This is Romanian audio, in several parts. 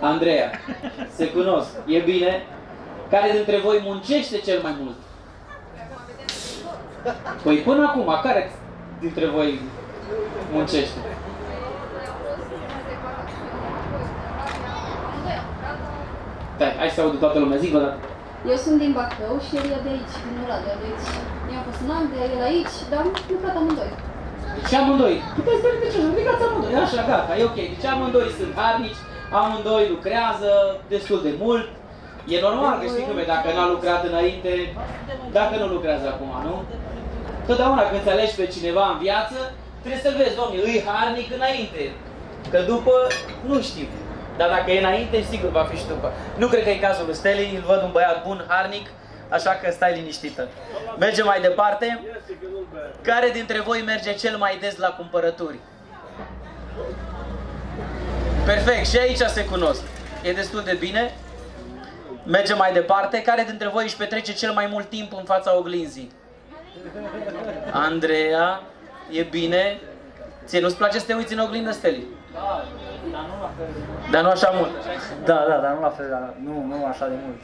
Andreea, se cunosc, e bine. Care dintre voi muncește cel mai mult? Păi până acum, care dintre voi muncește? Stai, hai să audă toată lumea, zic o dată. Eu sunt din Bacău și el e de aici, din Oradea, deci eu am fost un an de el aici, dar am lucrat amândoi. Deci amândoi, puteți să ridicați, ridicați amândoi, așa, gata, e ok. Deci amândoi sunt harnici, amândoi lucrează destul de mult. E normal că știi cum e, dacă n-a lucrat înainte, dacă nu lucrează acum, nu? Totdeauna când te alegi pe cineva în viață, trebuie să-l vezi, domnule, îi harnic înainte. Că după, nu știu. Dar dacă e înainte, sigur va fi și după. Nu cred că e cazul lui Steli, îl văd un băiat bun, harnic, așa că stai liniștită. Mergem mai departe. Care dintre voi merge cel mai des la cumpărături? Perfect, și aici se cunosc. E destul de bine. Mergem mai departe. Care dintre voi își petrece cel mai mult timp în fața oglinzii? Andreea, e bine. Ție nu-ți place să te uiți în oglindă, Steli? Dar nu așa mult. Da, da, dar nu la fel, dar nu, nu așa de mult.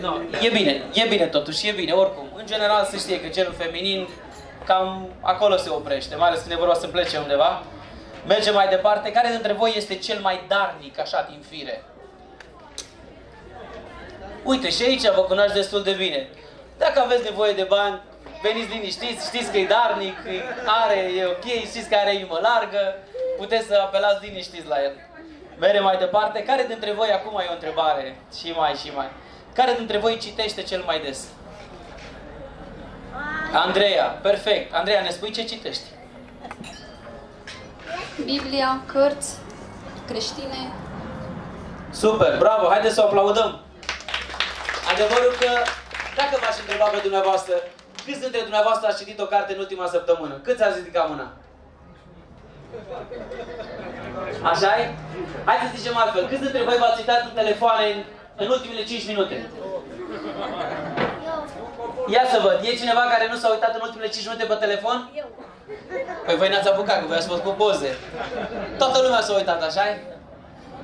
No, e bine, e bine totuși, e bine, oricum. În general se știe că celul feminin cam acolo se oprește, mai ales când e vorba să plece undeva. Mergem mai departe. Care dintre voi este cel mai darnic, așa, din fire? Uite, și aici vă cunoaște destul de bine. Dacă aveți nevoie de bani, veniți liniștiți, știți că e darnic, e are, e ok, știți că are inimă largă, puteți să apelați liniștiți la el. Mergem mai departe. Care dintre voi, acum e o întrebare, și mai, și mai. Care dintre voi citește cel mai des? Andreea, perfect. Andreea, ne spui ce citești? Biblia, cărți creștine. Super, bravo, haideți să o aplaudăm. Adevărul că, dacă v-aș întreba pe dumneavoastră, câți dintre dumneavoastră ați citit o carte în ultima săptămână? Câți ați ridicat mâna? așa -i? Hai să zicem altfel. Câți dintre voi v-ați uitat în telefoane în, în ultimele 5 minute? Ia să văd. E cineva care nu s-a uitat în ultimele 5 minute pe telefon? Eu. Păi voi n-ați apucat, că voi ați fost cu poze. Toată lumea s-a uitat, așa -i?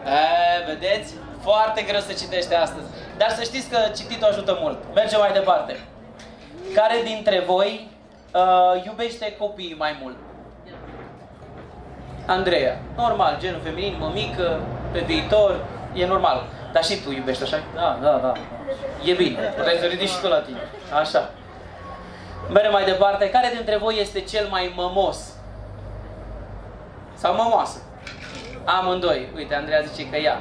E, vedeți? Foarte greu să citește astăzi. Dar să știți că cititul ajută mult. Mergem mai departe. Care dintre voi uh, iubește copiii mai mult? Andreea. Normal, genul feminin, mămică, pe viitor, e normal. Dar și tu iubești, așa Da, da, da. E bine, puteai să ridici și tu la tine. Așa. Mergem mai departe. Care dintre voi este cel mai mămos? Sau mămoasă? Amândoi. Uite, Andreea zice că ea.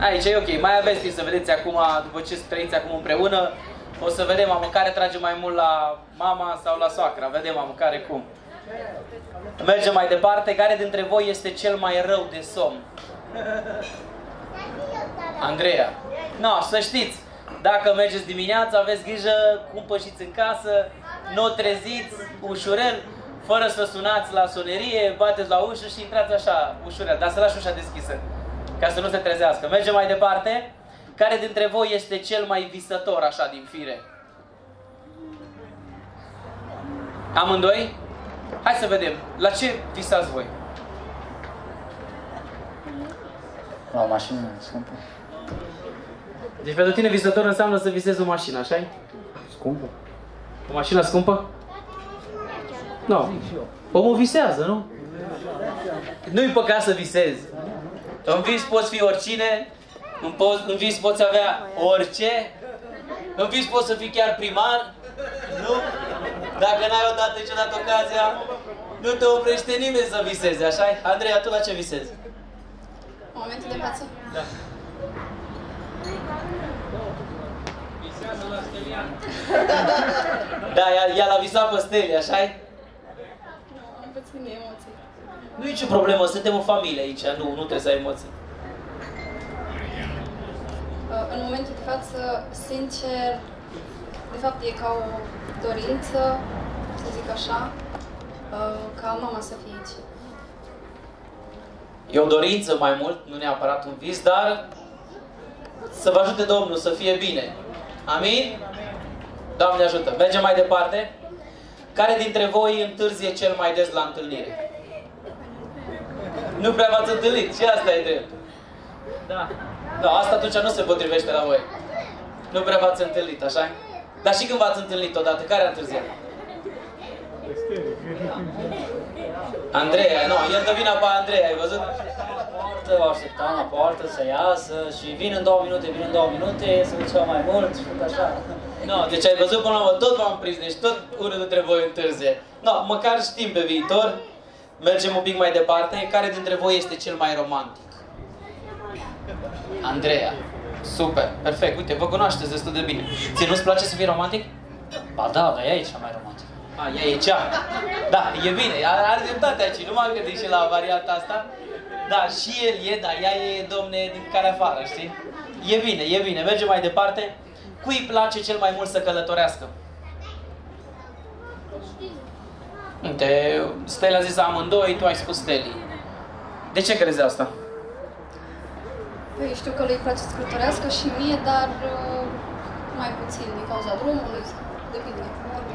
Aici e ok. Mai aveți timp să vedeți acum, după ce trăiți acum împreună, o să vedem am care trage mai mult la mama sau la soacra. Vedem am care cum. Mergem mai departe. Care dintre voi este cel mai rău de somn? Andreea. No, să știți, dacă mergeți dimineața, aveți grijă cum pășiți în casă, nu o treziți ușurel, fără să sunați la sonerie, bateți la ușă și intrați așa, ușurel, dar să lași ușa deschisă, ca să nu se trezească. Mergem mai departe. Care dintre voi este cel mai visător așa din fire? Amândoi? Hai să vedem. La ce visați voi? La o mașină scumpă. Deci pentru tine visător înseamnă să visezi o mașină, așa -i? Scumpă? O mașină scumpă? Nu. No. Omul visează, nu? Nu-i păcat să visezi. În vis poți fi oricine, în, po- în vis poți avea orice, în vis poți să fii chiar primar, nu? Dacă n-ai odată niciodată ocazia, nu te oprește nimeni să visezi, așa -i? Andreea, tu la ce visezi? În momentul de față. Da. Da, ea, ea l-a visat pe stele, așa -i? Am puține emoții. Nu e nicio problemă, suntem o familie aici, nu, nu trebuie să ai emoții. Uh, În momentul de față, sincer, de fapt e ca o dorință, să zic așa, uh, ca mama să fie aici. E o dorință mai mult, nu neapărat un vis, dar să vă ajute Domnul să fie bine. Amin? Doamne ajută. Mergem mai departe. Care dintre voi întârzie cel mai des la întâlnire? Nu prea v-ați întâlnit, și asta e drept. Da. Da, asta atunci nu se potrivește la voi. Nu prea v-ați întâlnit, așa Dar și când v-ați întâlnit odată, care a întârziat? Andreea, nu, el dă vina pe Andreea, ai văzut? Poartă, o așteptam la poartă să iasă și vin în două minute, vin în două minute, se ducea mai mult și tot așa. Nu, deci ai văzut până la urmă, tot v-am prins, deci tot unul dintre voi întârzie. Nu, măcar știm pe viitor, mergem un pic mai departe, care dintre voi este cel mai romantic? Andreea. Super, perfect, uite, vă cunoașteți destul de bine. Ție nu-ți place să fii romantic? Ba da, dar ea e cea mai romantică. A, ea e cea. Da, e bine, are, are dreptate aici, nu m-am gândit și la varianta asta. Da, și el e, dar ea e, domne, din care afară, știi? E bine, e bine, mergem mai departe. Cui îi place cel mai mult să călătorească? Uite, Stella a zis amândoi, tu ai spus Steli. De ce crezi asta? Păi știu că lui place să călătorească și mie, dar uh, mai puțin din cauza drumului. Depinde.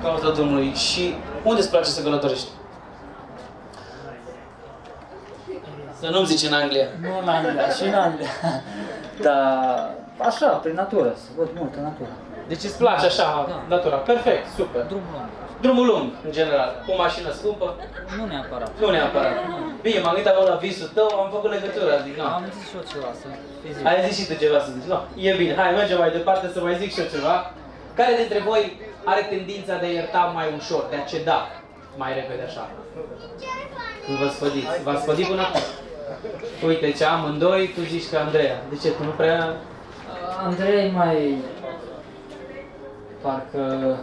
Din cauza Domnului. Și unde îți place să călătorești? Să nu-mi zici în Anglia. Nu în Anglia, și în Anglia. Dar așa, prin natură, să văd multă natură. Deci îți place așa, Da. natura. Perfect, super. Drum lung. Drumul lung, în general. Cu o mașină scumpă? Nu neapărat. Nu neapărat. Bine, m-am gândit acum la visul tău, am făcut legătura, zic, nu. Am zis și eu ceva să fizic. Ai zis și tu ceva să zici, nu. E bine, hai, mergem mai departe să mai zic și eu ceva. Care dintre voi are tendința de a ierta mai ușor, de a ceda mai repede așa? Când vă sfădiți. V-ați sfădit până acum? Uite, ce amândoi, tu zici că Andreea. De ce? Tu nu prea... Andrei mai... Parcă...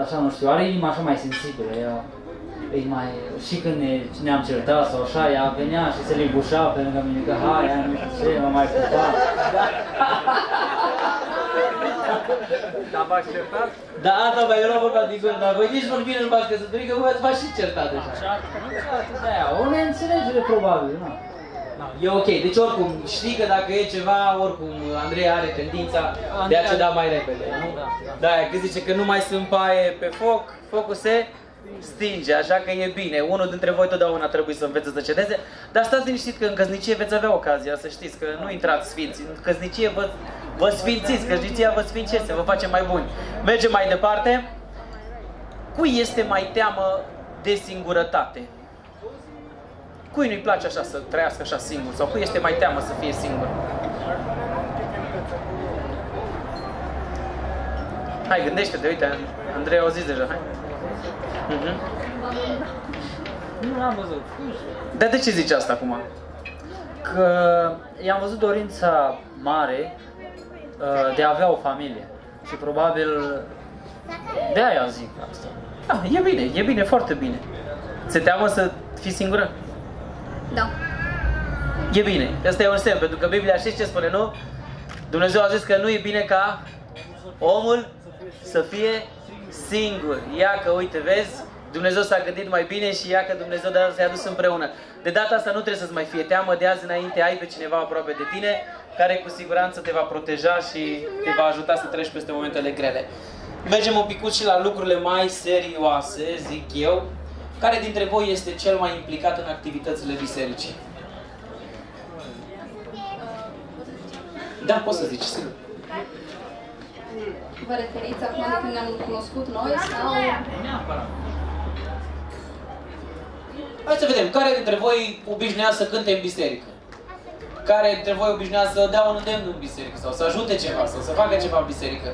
Așa, nu știu, are inima așa mai sensibilă, ea... E mai... Și când ne, ne-am certat sau așa, ea venea și se lingușa pe lângă mine, că hai, hai, nu știu ce, mă mai pupa. Dar v-ați certat? Da, asta mai era vorba din gură, dar voi nici vorbire nu v-ați căsătorit, că voi v-ați și certat deja. Și atât de aia, o neînțelegere probabil, nu? Da, E ok, deci oricum, știi că dacă e ceva, oricum Andrei are tendința de a ceda mai repede, nu? Da, da. Da, că zice că nu mai sunt paie pe foc, focul se stinge, așa că e bine. Unul dintre voi totdeauna trebuie să învețe să cedeze, dar stați liniștit că în căsnicie veți avea ocazia să știți că nu intrați sfinți. În căsnicie vă, vă sfințiți, căsnicia vă sfințește, vă face mai buni. Mergem mai departe. Cui este mai teamă de singurătate? Cui nu-i place așa să trăiască așa singur? Sau cui este mai teamă să fie singur? Hai, gândește-te, uite, Andrei a zis deja, hai. Mhm. Nu l-am văzut. Dar de ce zici asta acum? Că i-am văzut dorința mare uh, de a avea o familie. Și probabil de aia zic asta. Da, e bine, e bine, foarte bine. Se teamă să fii singură? Da. E bine, asta e un semn, pentru că Biblia știți ce spune, nu? Dumnezeu a zis că nu e bine ca omul să fie singur. Ia că, uite, vezi, Dumnezeu s-a gândit mai bine și ia că Dumnezeu de asta s-a adus împreună. De data asta nu trebuie să-ți mai fie teamă, de azi înainte ai pe cineva aproape de tine, care cu siguranță te va proteja și te va ajuta să treci peste momentele grele. Mergem un picuț și la lucrurile mai serioase, zic eu. Care dintre voi este cel mai implicat în activitățile bisericii? Da, poți să zici, sigur. Vă referiți acum de când ne-am cunoscut noi sau... Hai să vedem, care dintre voi obișnuia să cânte în biserică? Care dintre voi obișnuia să dea un îndemn în biserică? Sau să ajute ceva, sau să facă ceva în biserică?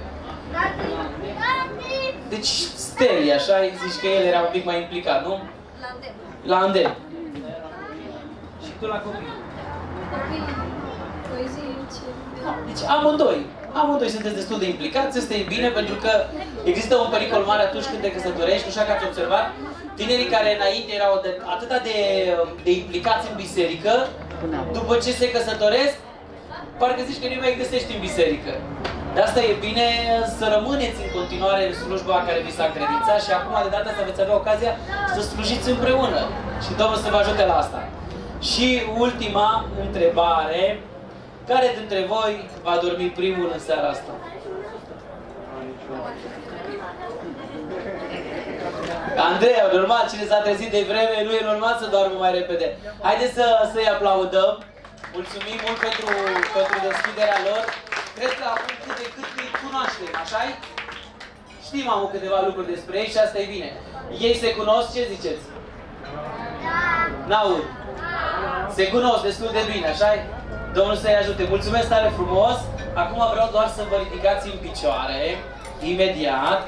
Deci, Steli, așa, zici că el era un pic mai implicat, nu? La îndemn. La îndemn. Și tu la copii. Copii, poezie, ce... Deci amândoi, amândoi sunteți destul de implicați, este bine pentru că există un pericol mare atunci când te căsătorești, nu știu dacă ați observat, tinerii care înainte erau de, atâta de, de implicați în biserică, după ce se căsătoresc, parcă zici că nu mai găsești în biserică. De asta e bine să rămâneți în continuare în slujba care vi s-a credințat și acum de data asta veți avea ocazia să slujiți împreună. Și Domnul să vă ajute la asta. Și ultima întrebare, care dintre voi va dormi primul în seara asta? Andreea, normal, cine s-a trezit de vreme, nu e normal să doarmă mai repede. Haideți să, să-i aplaudăm. Mulțumim mult pentru, pentru deschiderea lor. Cred că acum cât de cât îi cunoaștem, așa -i? Știm acum câteva lucruri despre ei și asta e bine. Ei se cunosc, ce ziceți? Da. N-aud. Se cunosc destul de bine, așa -i? Domnul să-i ajute. Mulțumesc tare frumos. Acum vreau doar să vă ridicați în picioare, imediat.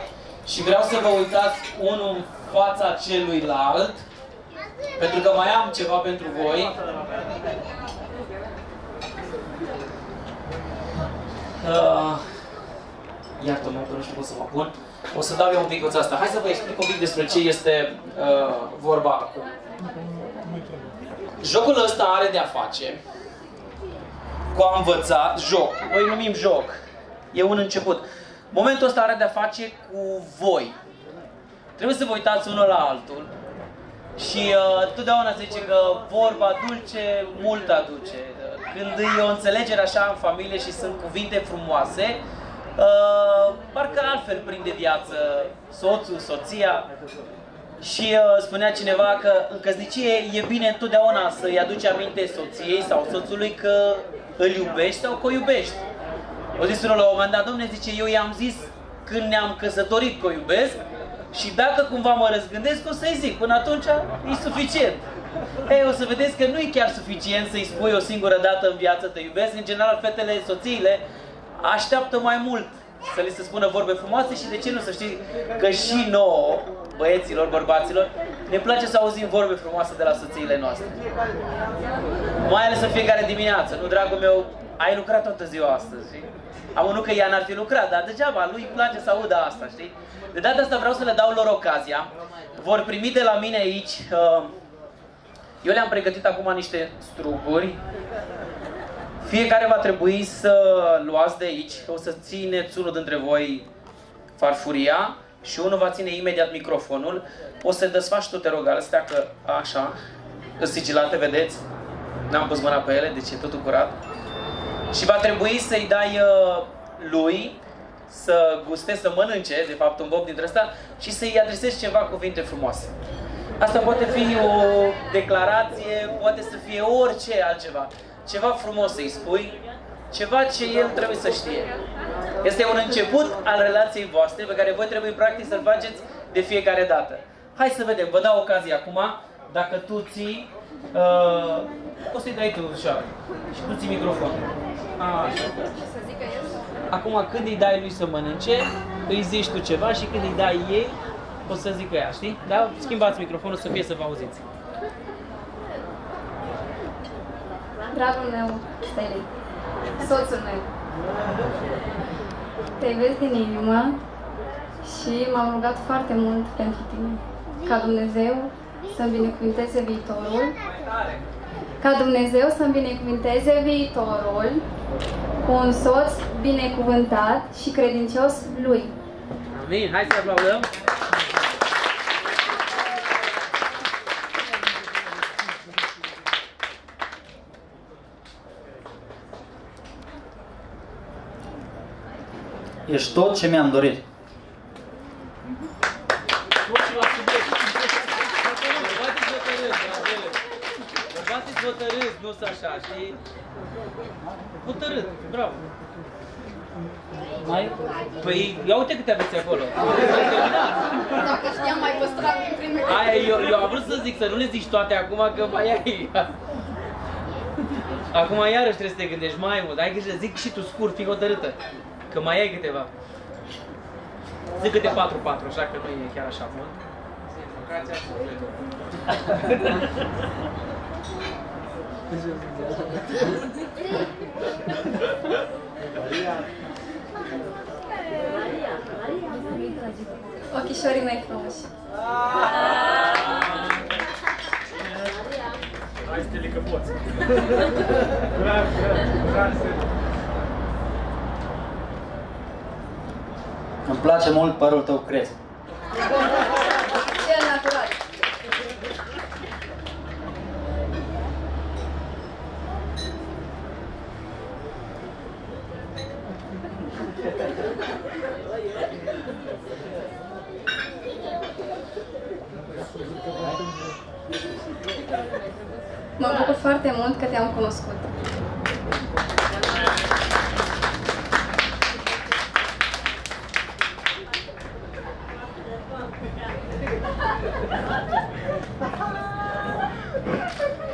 Și vreau să vă uitați unul în fața celuilalt. Pentru că mai am ceva pentru voi. Uh, Iartă-mă că nu știu cum să mă pun. O să dau eu un pic asta. Hai să vă explic un pic despre ce este uh, vorba acum. Jocul ăsta are de-a face cu a învăța joc. Noi numim joc. E un început. Momentul ăsta are de-a face cu voi. Trebuie să vă uitați unul la altul și uh, totdeauna se zice că vorba dulce mult aduce. Când e o înțelegere așa în familie și sunt cuvinte frumoase, uh, parcă altfel prinde viață soțul, soția. Și uh, spunea cineva că în căsnicie e bine întotdeauna să-i aduci aminte soției sau soțului că îl iubești sau că o iubești. O zis unul la un moment dat, domne, zice, eu i-am zis când ne-am căsătorit că o iubesc și dacă cumva mă răzgândesc, o să-i zic. Până atunci e suficient. Ei, o să vedeți că nu e chiar suficient să-i spui o singură dată în viață te iubesc. În general, fetele, soțiile așteaptă mai mult să li se spună vorbe frumoase și de ce nu să știi că și nouă, băieților, bărbaților, ne place să auzim vorbe frumoase de la soțiile noastre. Mai ales în fiecare dimineață. Nu, dragul meu, ai lucrat toată ziua astăzi, știi? Am unul că ea n-ar fi lucrat, dar degeaba, lui îi place să audă asta, știi? De data asta vreau să le dau lor ocazia. Vor primi de la mine aici, uh, eu le-am pregătit acum niște struguri. Fiecare va trebui să luați de aici, o să țineți unul dintre voi farfuria și unul va ține imediat microfonul. O să desfaci tu, te rog, astea că așa, sigilate, vedeți? N-am pus mâna pe ele, deci e totul curat. Și va trebui să-i dai uh, lui să guste, să mănânce, de fapt, un bob dintre ăsta și să-i adresezi ceva cuvinte frumoase. Asta poate fi o declarație, poate să fie orice altceva. Ceva frumos să-i spui, ceva ce el trebuie să știe. Este un început al relației voastre pe care voi trebuie practic să-l faceți de fiecare dată. Hai să vedem, vă dau ocazia acum, dacă tu ții, uh, o să-i dai tu așa, și tu ții microfonul. Așa. Acum când îi dai lui să mănânce, îi zici tu ceva și când îi dai ei, o să zică ea, știi? Da? Schimbați microfonul să fie să vă auziți. Dragul meu, Steli, soțul meu, te iubesc din inimă și m-am rugat foarte mult pentru tine. Ca Dumnezeu să-mi binecuvinteze viitorul, ca Dumnezeu să-mi binecuvinteze viitorul cu un soț binecuvântat și credincios lui. Amin. Hai să aplaudăm. Ești tot ce mi-am dorit. Bărbații hotărâți, nu sunt așa, și hotărât, bravo. Mai? Păi, ia uite câte aveți acolo. Dacă știam mai păstrat din primul Aia, eu, eu am vrut să zic, să nu le zici toate acum, că mai ai. Acum iarăși trebuie să te gândești mai mult. Ai grijă, zic și tu scurt, fii hotărâtă. Că mai ai câteva. Zic câte 4-4, așa că nu e chiar așa mult. Invocația sufletului. Ochișorii mei frumoși. Hai, Steli, că poți. Îmi place mult părul tău cresc. Cel natural. Mă bucur foarte mult că te-am cunoscut.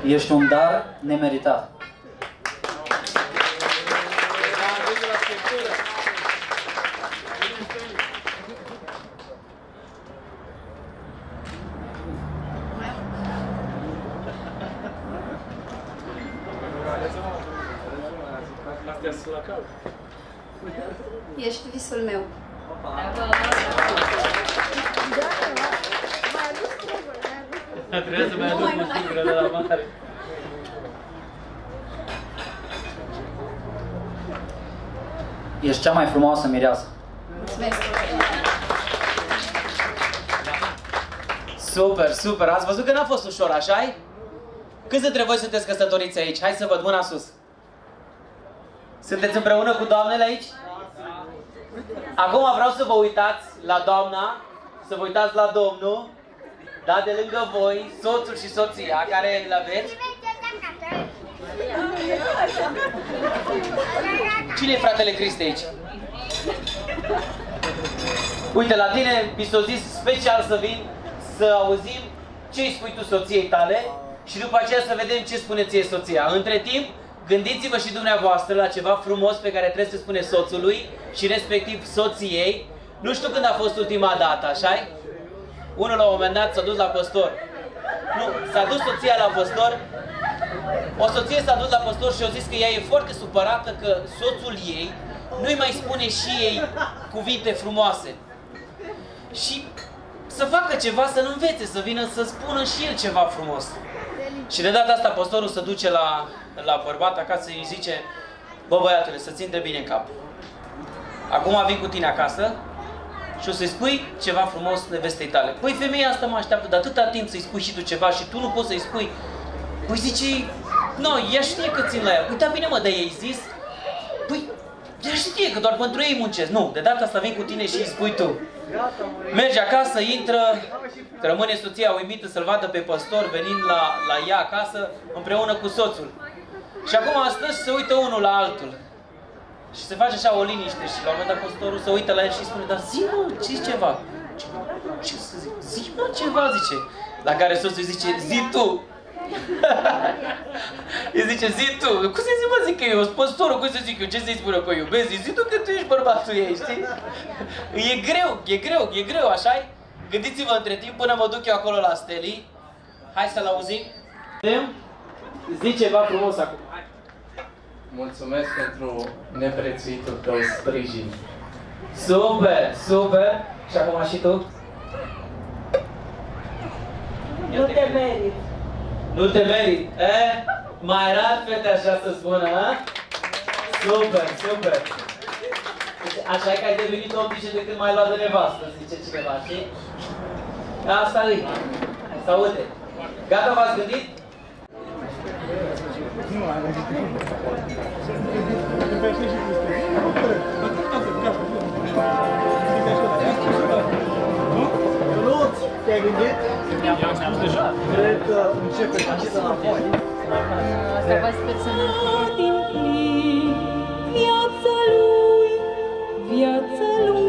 Ești un dar nemeritat. Ești visul meu. Trebuie să mai aduc o singură de la mare. Ești cea mai frumoasă mireasă. Mulțumesc. Super, super. Ați văzut că n-a fost ușor, așa -i? Câți dintre voi sunteți căsătoriți aici? Hai să văd mâna sus. Sunteți împreună cu doamnele aici? Acum vreau să vă uitați la doamna, să vă uitați la domnul, da, de lângă voi, soțul și soția care îl aveți. Cine e fratele Cristi aici? Uite, la tine mi s-a zis special să vin să auzim ce îi spui tu soției tale și după aceea să vedem ce spune ție soția. Între timp, gândiți-vă și dumneavoastră la ceva frumos pe care trebuie să spune soțului și respectiv soției. Nu știu când a fost ultima dată, așa -i? Unul la un moment dat s-a dus la păstor. Nu, s-a dus soția la păstor. O soție s-a dus la păstor și a zis că ea e foarte supărată că soțul ei nu-i mai spune și ei cuvinte frumoase. Și să facă ceva, să-l învețe, să vină să spună și el ceva frumos. Și de data asta păstorul se duce la, la bărbat acasă și îi zice Bă băiatule, să-ți intre bine în cap. Acum vin cu tine acasă și o să-i spui ceva frumos nevestei tale. Păi femeia asta mă așteaptă de atâta timp să-i spui și tu ceva și tu nu poți să-i spui. Păi zice, nu, ea știe că țin la ea. Păi da bine mă, dar ei zis. Păi, ea știe că doar pentru ei muncesc. Nu, de data asta vin cu tine și îi spui tu. Merge acasă, intră, rămâne soția uimită să-l vadă pe păstor venind la, la ea acasă împreună cu soțul. Și acum stă și se uită unul la altul. Și se face așa o liniște și la un moment dat păstorul se uită la el și spune, dar zi mă, ce ceva? Ce, ce să zic? Zi mă ceva, zice. La care soțul îi zice, zi tu. Îi zice, zi tu. Cum să zic, mă, zic că eu, păstorul, cum să zic eu, ce să-i spun eu că iubesc? Zi tu că tu ești bărbatul ei, știi? E greu, e greu, e greu, așa -i? Gândiți-vă între timp până mă duc eu acolo la Steli. Hai să-l auzim. Zi ceva frumos acum. Mulțumesc pentru neprețuitul tău sprijin. Super, super. Și acum și tu? Nu te merit. Nu te merit. E? Mai rar fete așa să spună, a? Super, super. Deci, Așa e că ai devenit om de când mai luat de nevastă, zice cineva, știi? Asta e. Să aude. Gata, v-ați gândit? Ionuț, te-ai gândit? Cred că începe și să înapoi. Asta va personal. din plin viața lui, viața lui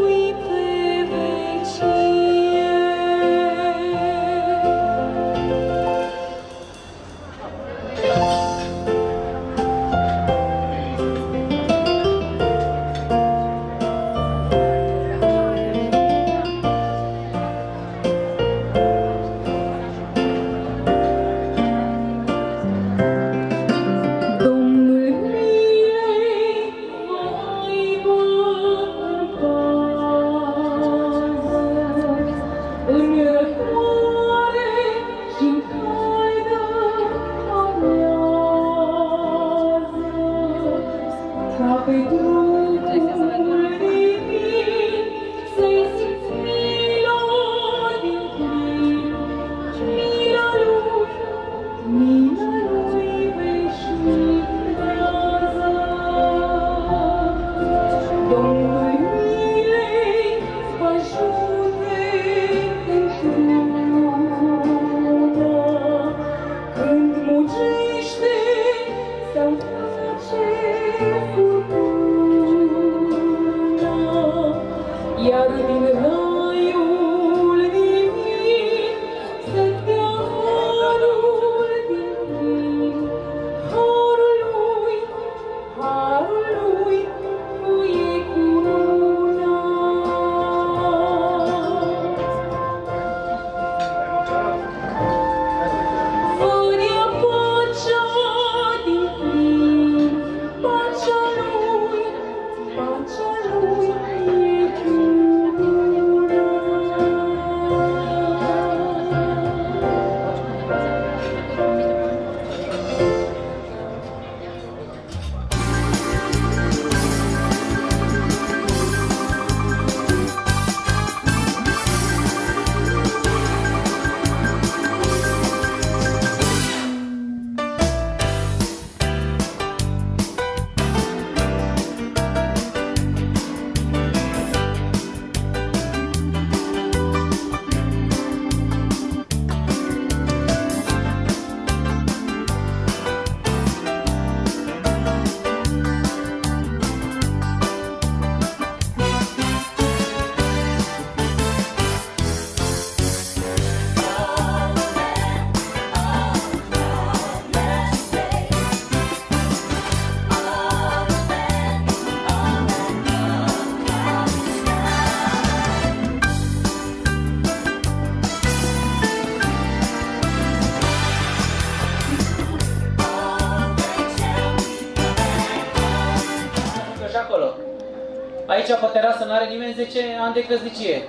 Aici pe terasă nu are nimeni 10 ani de căsnicie.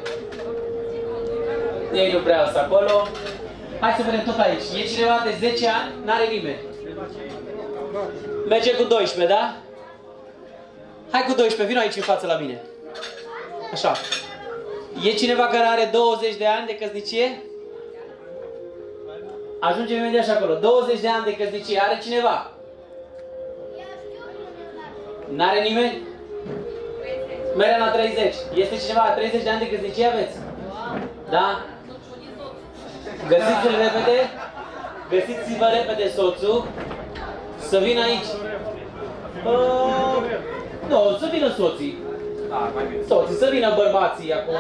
Ei nu prea asta acolo. Hai să vedem tot aici. E cineva de 10 ani? N-are nimeni. Merge cu 12, da? Hai cu 12, vină aici în față la mine. Așa. E cineva care are 20 de ani de căsnicie? Ajungem imediat și acolo. 20 de ani de căsnicie. Are cineva? N-are nimeni? Merem la 30. Este cineva la 30 de ani de căsnicie aveți? Da? Găsiți-l repede. Găsiți-vă repede soțul. Să vină aici. Uh, nu, să vină soții. Soții, să vină bărbații acum.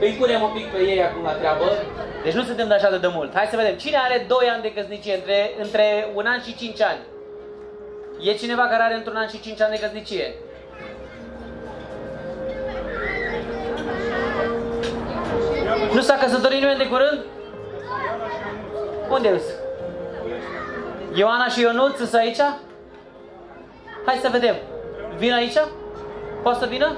Îi punem un pic pe ei acum la treabă. Deci nu suntem de așa de mult. Hai să vedem. Cine are 2 ani de căsnicie între, între un an și 5 ani? E cineva care are într-un an și 5 ani de căsnicie? Nu s-a căsătorit nimeni de curând? Unde sunt? Ioana și Ionuț sunt aici? Hai să vedem. Vin aici? Poate să vină?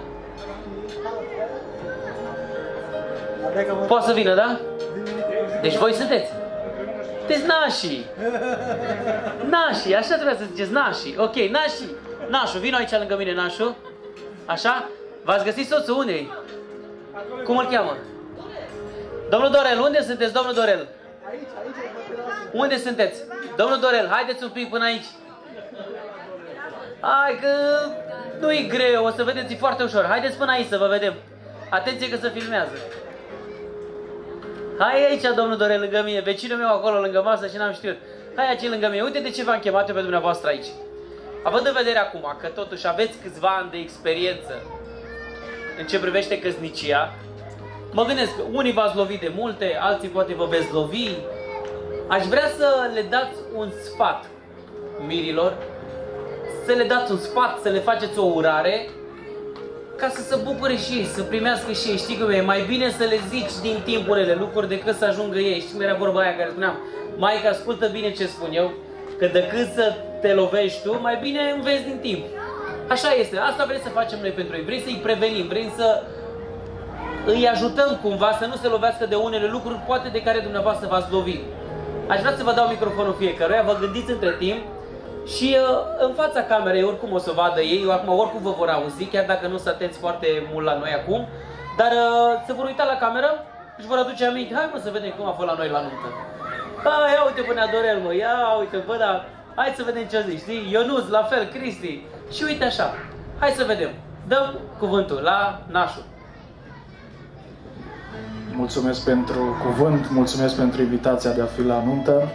Poate să vină, da? Deci voi sunteți? Sunteți nașii. Nașii, așa trebuia să ziceți, nașii. Ok, nașii. Nașu, vino aici lângă mine, Nașu. Așa? V-ați găsit soțul unde Cum îl cheamă? Domnul Dorel, unde sunteți, domnul Dorel? Unde sunteți? Domnul Dorel, haideți un pic până aici. Hai că nu e greu, o să vedeți, e foarte ușor. Haideți până aici să vă vedem. Atenție că se filmează. Hai aici, domnul Dorel, lângă mine, vecinul meu acolo lângă masă și n-am știut. Hai aici lângă mine, uite de ce v-am chemat eu pe dumneavoastră aici. Având în vedere acum că totuși aveți câțiva ani de experiență în ce privește căsnicia, mă gândesc că unii v-ați lovit de multe, alții poate vă veți lovi. Aș vrea să le dați un sfat mirilor, să le dați un sfat, să le faceți o urare, ca să se bucure și ei, să primească și ei. Știi cum e? Mai bine să le zici din timp unele lucruri decât să ajungă ei. Știi cum era vorba aia care spuneam? Maica, ascultă bine ce spun eu, că decât să te lovești tu, mai bine înveți din timp. Așa este, asta vrem să facem noi pentru ei. Vrem să-i prevenim, vrem să îi ajutăm cumva să nu se lovească de unele lucruri, poate de care dumneavoastră v-ați lovit. Aș vrea să vă dau microfonul fiecăruia, vă gândiți între timp și uh, în fața camerei, oricum o să vadă ei, acum oricum vă vor auzi, chiar dacă nu sunt atenți foarte mult la noi acum, dar uh, se vor uita la cameră și vor aduce aminte, hai mă să vedem cum a fost la noi la nuntă. A, ia uite până Dorel, mă, ia uite, bă, da, hai să vedem ce zici, știi? Ionuț, la fel, Cristi. Și uite așa, hai să vedem. Dăm cuvântul la Nașu. Mulțumesc pentru cuvânt, mulțumesc pentru invitația de a fi la nuntă.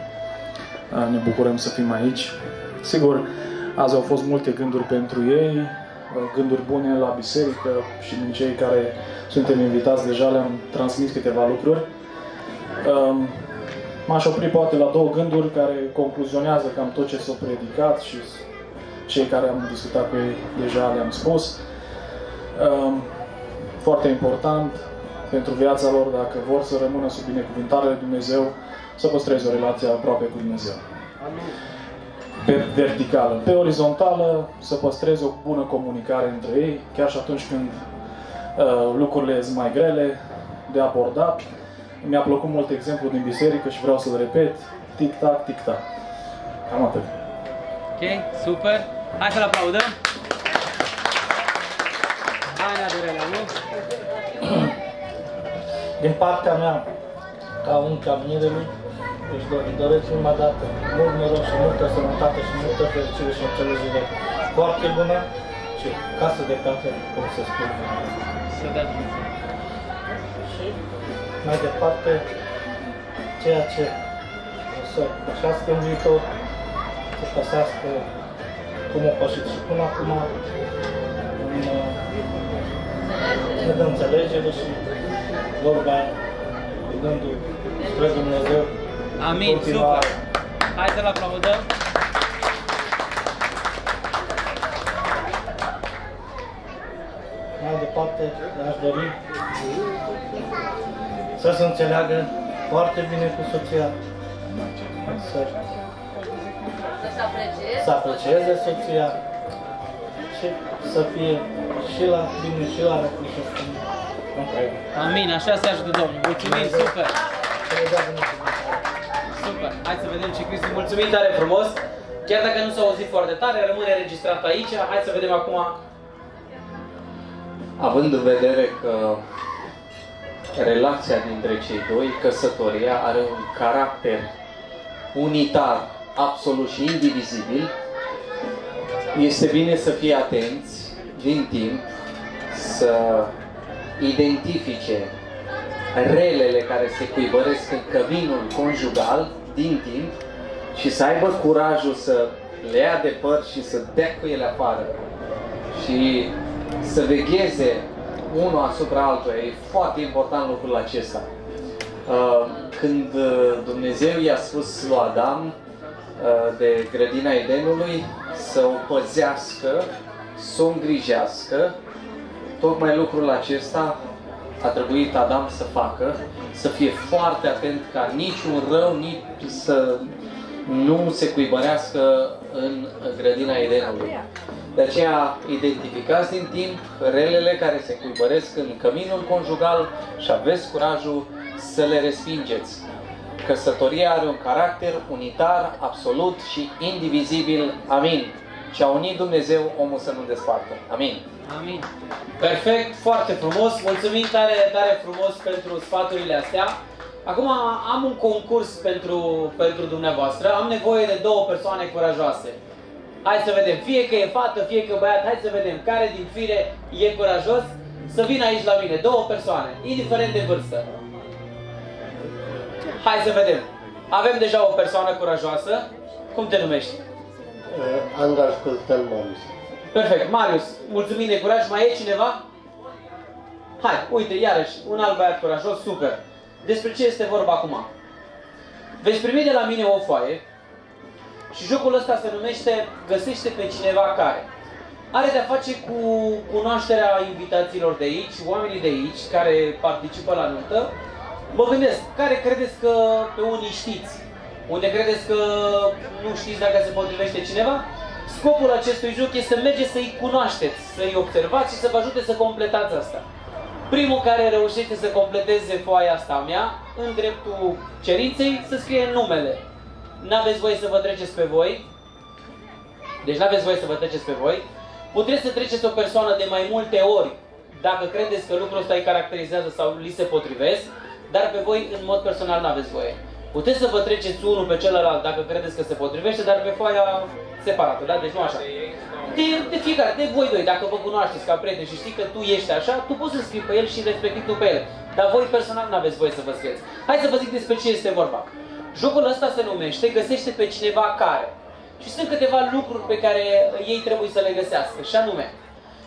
Ne bucurăm să fim aici. Sigur, azi au fost multe gânduri pentru ei, gânduri bune la biserică și din cei care suntem invitați deja le-am transmis câteva lucruri. M-aș opri poate la două gânduri care concluzionează cam tot ce s-a predicat și cei care am discutat cu ei deja le-am spus. Foarte important pentru viața lor, dacă vor să rămână sub binecuvântarea lui Dumnezeu, să păstreze o relație aproape cu Dumnezeu. Pe verticală. Pe orizontală, să păstreze o bună comunicare între ei, chiar și atunci când uh, lucrurile sunt mai grele de abordat. Mi-a plăcut mult exemplu din biserică și vreau să-l repet. Tic-tac, tic-tac. Cam atât. Ok, super. Hai să-l aplaudăm. Hai, Neadurele, nu? Din partea mea, ca unchi al mirelui, își dor, își doresc prima dată mult noroc și multă sănătate și multă fericire și înțelegere foarte bună și casă de cafea, cum se spune. Să dea Dumnezeu. Și mai departe, ceea ce o să pășească în viitor, să păsească cum o pășit și până acum, în, ne dă înțelegere și vorba aia, cu gândul spre Dumnezeu. Amin, continuare. super. Hai să-l aplaudăm. Mai departe, aș dori să se înțeleagă foarte bine cu soția, să, să aprecieze soția și să fie și la bine și la rău și în întreg. Amin, așa se ajută Domnul. Mulțumim, super! Să le dea binecuvântare. Super! Hai să vedem ce Cristi, mulțumim tare frumos! Chiar dacă nu s-a auzit foarte tare, rămâne registrat aici. Hai să vedem acum Având în vedere că relația dintre cei doi, căsătoria, are un caracter unitar, absolut și indivizibil, este bine să fie atenți din timp să identifice relele care se cuibăresc în căminul conjugal din timp și să aibă curajul să le ia de păr și să dea cu ele afară și să vegheze unul asupra altuia. E foarte important lucrul acesta. Uh, Când uh, Dumnezeu i-a spus lui Adam uh, de grădina Edenului să o păzească, să o îngrijească, tocmai lucrul acesta a trebuit Adam să facă, să fie foarte atent ca niciun rău nici să nu se cuibărească în grădina Edenului. De aceea identificați din timp relele care se cuibăresc în căminul conjugal și aveți curajul să le respingeți. Căsătoria are un caracter unitar, absolut și indivizibil. Amin. Și a unit Dumnezeu omul să nu despartă. Amin. Amin. Perfect, foarte frumos. Mulțumim tare, tare frumos pentru sfaturile astea. Acum am un concurs pentru, pentru dumneavoastră. Am nevoie de două persoane curajoase. Hai să vedem, fie că e fată, fie că e băiat, hai să vedem care din fire e curajos să vină aici la mine. Două persoane, indiferent de vârstă. Hai să vedem. Avem deja o persoană curajoasă. Cum te numești? Andraș Costel Marius. Perfect. Marius, mulțumim de curaj. Mai e cineva? Hai, uite, iarăși, un alt băiat curajos, super. Despre ce este vorba acum? Veți primi de la mine o foaie și jocul ăsta se numește Găsește pe cineva care. Are de-a face cu cunoașterea invitațiilor de aici, oamenii de aici care participă la nuntă. Mă gândesc, care credeți că pe unii știți? Unde credeți că nu știți dacă se potrivește cineva? Scopul acestui joc este să mergeți să-i cunoașteți, să-i observați și să vă ajute să completați asta. Primul care reușește să completeze foaia asta a mea, în dreptul cerinței, să scrie numele. N-aveți voie să vă treceți pe voi. Deci n-aveți voie să vă treceți pe voi. Puteți să treceți o persoană de mai multe ori, dacă credeți că lucrul ăsta îi caracterizează sau li se potrivesc, dar pe voi, în mod personal, n-aveți voie. Puteți să vă treceți unul pe celălalt dacă credeți că se potrivește, dar pe foaia separată, da? Deci nu așa. De, de fiecare, de voi doi, dacă vă cunoașteți ca prieteni și știți că tu ești așa, tu poți să scrii pe el și respectiv tu pe el. Dar voi personal nu aveți voie să vă scrieți. Hai să vă zic despre ce este vorba. Jocul ăsta se numește Găsește pe cineva care. Și sunt câteva lucruri pe care ei trebuie să le găsească. Și anume,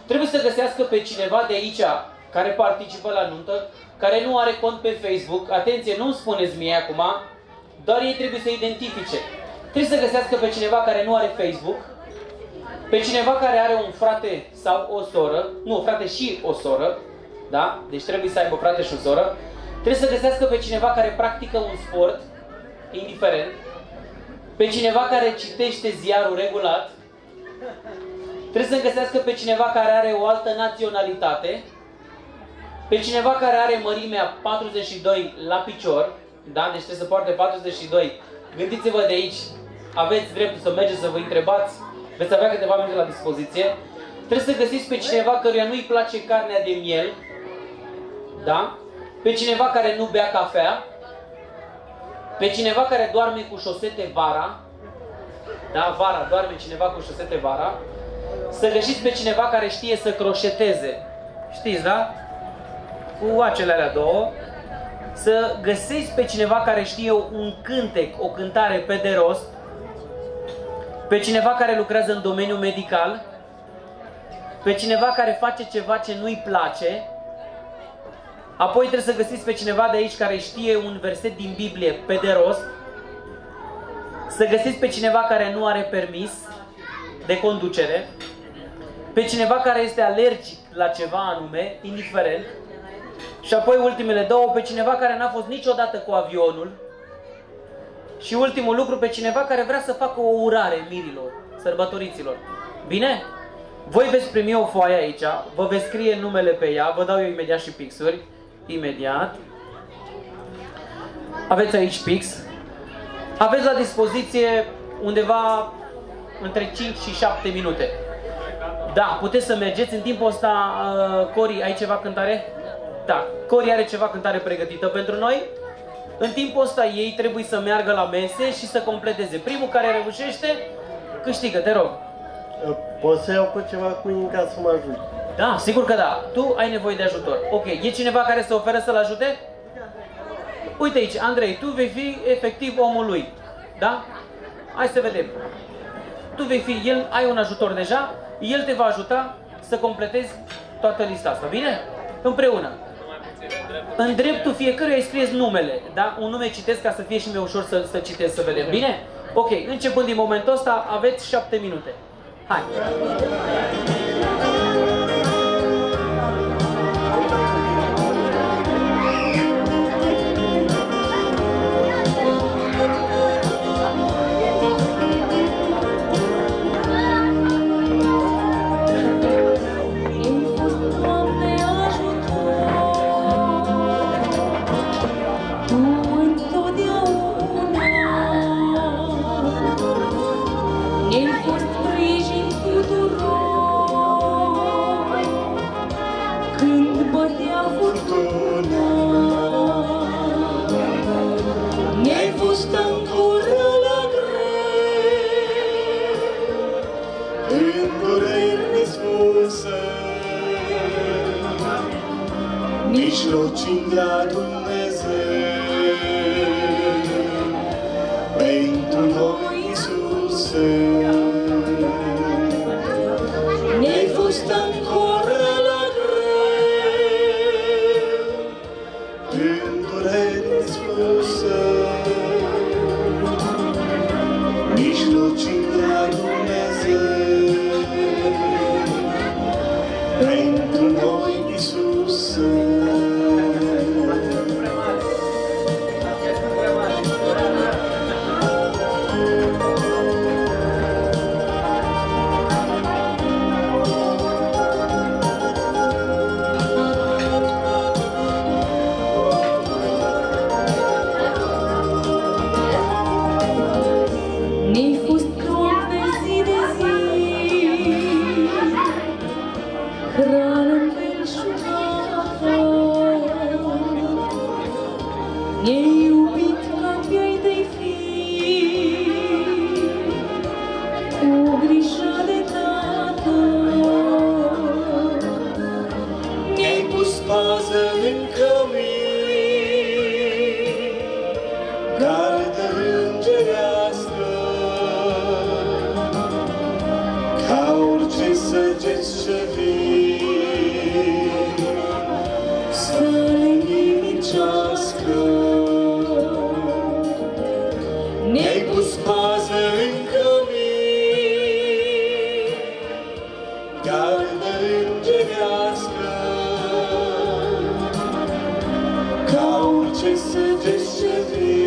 trebuie să găsească pe cineva de aici care participă la nuntă, care nu are cont pe Facebook. Atenție, nu-mi spuneți mie acum, doar ei trebuie să identifice. Trebuie să găsească pe cineva care nu are Facebook, pe cineva care are un frate sau o soră, nu, o frate și o soră, da? Deci trebuie să aibă frate și o soră. Trebuie să găsească pe cineva care practică un sport, indiferent, pe cineva care citește ziarul regulat, trebuie să găsească pe cineva care are o altă naționalitate, pe cineva care are mărimea 42 la picior, da? Deci trebuie să poarte 42. Gândiți-vă de aici, aveți dreptul să mergeți să vă întrebați, veți avea câteva minute la dispoziție. Trebuie să găsiți pe cineva căruia nu-i place carnea de miel, da? Pe cineva care nu bea cafea, pe cineva care doarme cu șosete vara, da, vara, doarme cineva cu șosete vara, să găsiți pe cineva care știe să croșeteze. Știți, da? Cu acele alea două. Să găsiți pe cineva care știe un cântec, o cântare pe de rost, pe cineva care lucrează în domeniul medical, pe cineva care face ceva ce nu-i place, apoi trebuie să găsiți pe cineva de aici care știe un verset din Biblie pe de rost, să găsiți pe cineva care nu are permis de conducere, pe cineva care este alergic la ceva anume, indiferent, și apoi ultimele două, pe cineva care n-a fost niciodată cu avionul, și ultimul lucru, pe cineva care vrea să facă o urare mirilor, sărbătoriților. Bine? Voi veți primi o foaie aici, vă veți scrie numele pe ea, vă dau eu imediat și pixuri. Imediat. Aveți aici pix. Aveți la dispoziție undeva între 5 și 7 minute. Da, puteți să mergeți. În timpul ăsta, uh, Cori, ai ceva cântare? Da, Cori are ceva cântare pregătită pentru noi. În timpul ăsta ei trebuie să meargă la mese și să completeze. Primul care reușește, câștigă, te rog. Pot să iau pe ceva cu mine ca să mă ajut? Da, sigur că da. Tu ai nevoie de ajutor. Ok, e cineva care se oferă să-l ajute? Uite aici, Andrei, tu vei fi efectiv omul lui. Da? Hai să vedem. Tu vei fi, el, ai un ajutor deja, el te va ajuta să completezi toată lista asta, bine? Împreună. În dreptul fiecăruia îi scrieți numele, da? Un nume citesc ca să fie și mai ușor să, să citesc, să vedem, bine? Ok, începând din momentul ăsta, aveți șapte minute. Hai! Jésus.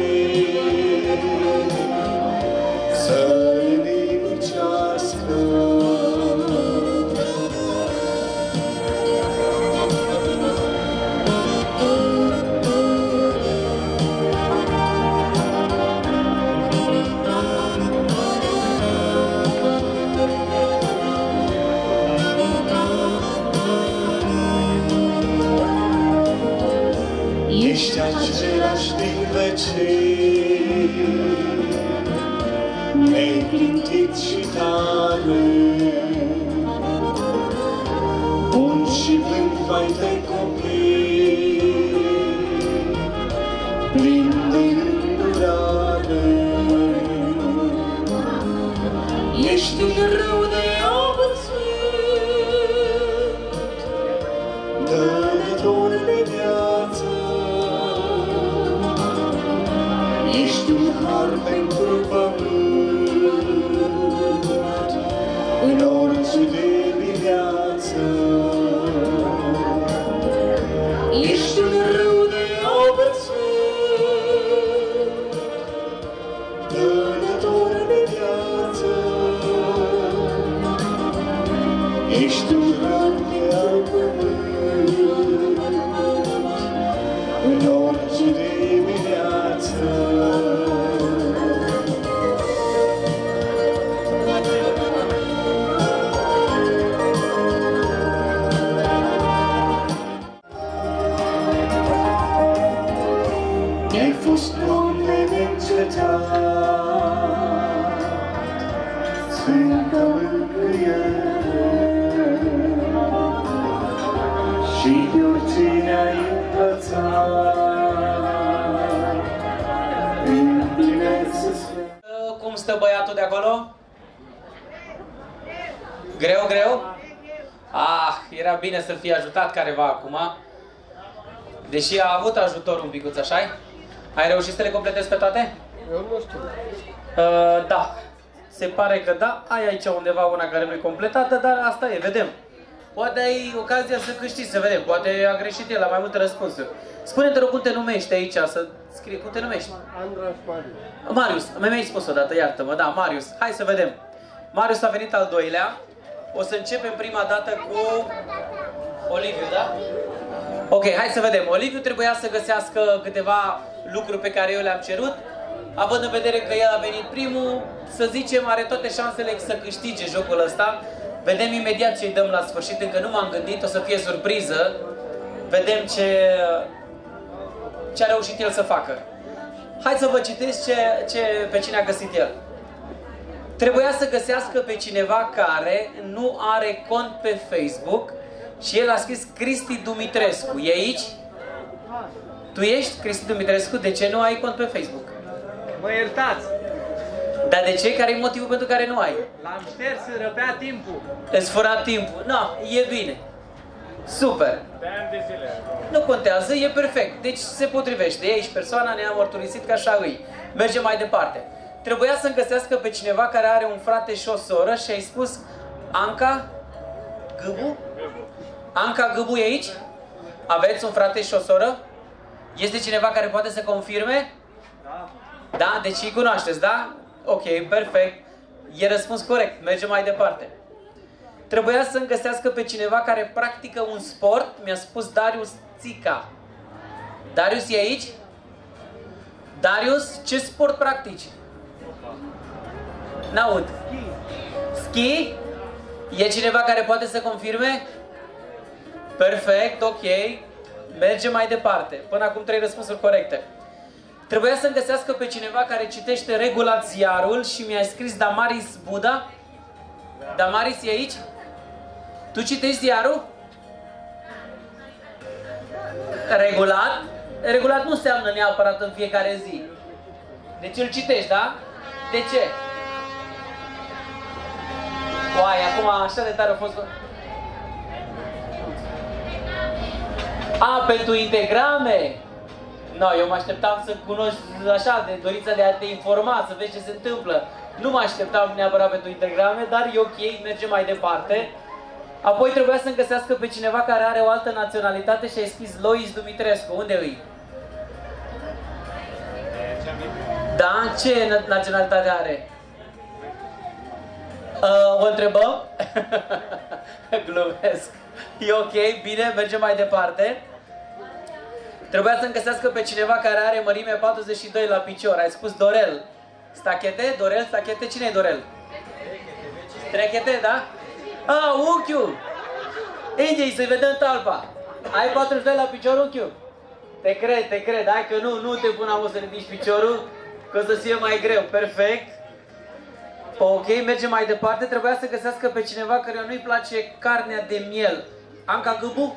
Careva acum. Deși a avut ajutor un picuț, așa Ai reușit să le completezi pe toate? Eu nu știu. Uh, da. Se pare că da. Ai aici undeva una care nu e completată, dar asta e, vedem. Poate ai ocazia să câștigi, să vedem. Poate a greșit el la mai multe răspunsuri. Spune-te rog cum te numești aici, să scrie cum te numești. Andras Mariu. Marius, mai mi-ai spus odată, iartă-mă, da, Marius. Hai să vedem. Marius a venit al doilea. O să începem prima dată cu Oliviu, da? Ok, hai să vedem. Oliviu trebuia să găsească câteva lucruri pe care eu le-am cerut. Având în vedere că el a venit primul, să zicem, are toate șansele să câștige jocul ăsta. Vedem imediat ce îi dăm la sfârșit, încă nu m-am gândit, o să fie surpriză. Vedem ce, ce a reușit el să facă. Hai să vă citesc ce, ce, pe cine a găsit el. Trebuia să găsească pe cineva care nu are cont pe Facebook și el a scris Cristi Dumitrescu. E aici? Tu ești Cristi Dumitrescu? De ce nu ai cont pe Facebook? Mă iertați, Dar de ce? Care e motivul pentru care nu ai? l-am șters, răpea timpul. Îți fura timpul. Na, e bine. Super. De ani de zile. Nu contează, e perfect. Deci se potrivește. Ești persoana, ne-am mărturisit că așa îi. Mergem mai departe. Trebuia să-mi găsească pe cineva care are un frate și o soră și ai spus Anca Gâbu? Anca Gâbu e aici? Aveți un frate și o soră? Este cineva care poate să confirme? Da. Da? Deci îi cunoașteți, da? Ok, perfect. E răspuns corect. Mergem mai departe. Trebuia să-mi găsească pe cineva care practică un sport, mi-a spus Darius Țica. Darius e aici? Darius, ce sport practici? N-aud. Ski? E cineva care poate să confirme? Perfect, ok. Mergem mai departe. Până acum trei răspunsuri corecte. Trebuia să-mi găsească pe cineva care citește regulat ziarul și mi-a scris Damaris Buda. Damaris e aici? Tu citești ziarul? Regulat? Regulat nu înseamnă neapărat în fiecare zi. Deci îl citești, da? De ce? Uai, acum așa de tare a fost... A, pentru integrame? No, eu mă așteptam să cunoști așa, de dorința de a te informa, să vezi ce se întâmplă. Nu mă așteptam neapărat pentru integrame, dar e ok, mergem mai departe. Apoi trebuia să-mi găsească pe cineva care are o altă naționalitate și ai scris Lois Dumitrescu. Unde îi? Da? Ce na- naționalitate are? Uh, o întrebăm? Glumesc. E ok, bine, mergem mai departe. Trebuia să-mi găsească pe cineva care are mărime 42 la picior. Ai spus Dorel. Stachete? Dorel? Stachete? Cine e Dorel? Trechete, da? A, unchiul! Ingei, să-i vedem talpa. Ai 42 la picior, unchiul? Te cred, te cred. Hai că nu, nu te pun am să ridici piciorul, că o să fie mai greu. Perfect. Ok, mergem mai departe. Trebuia să găsească pe cineva care nu-i place carnea de miel. Anca Gâbu?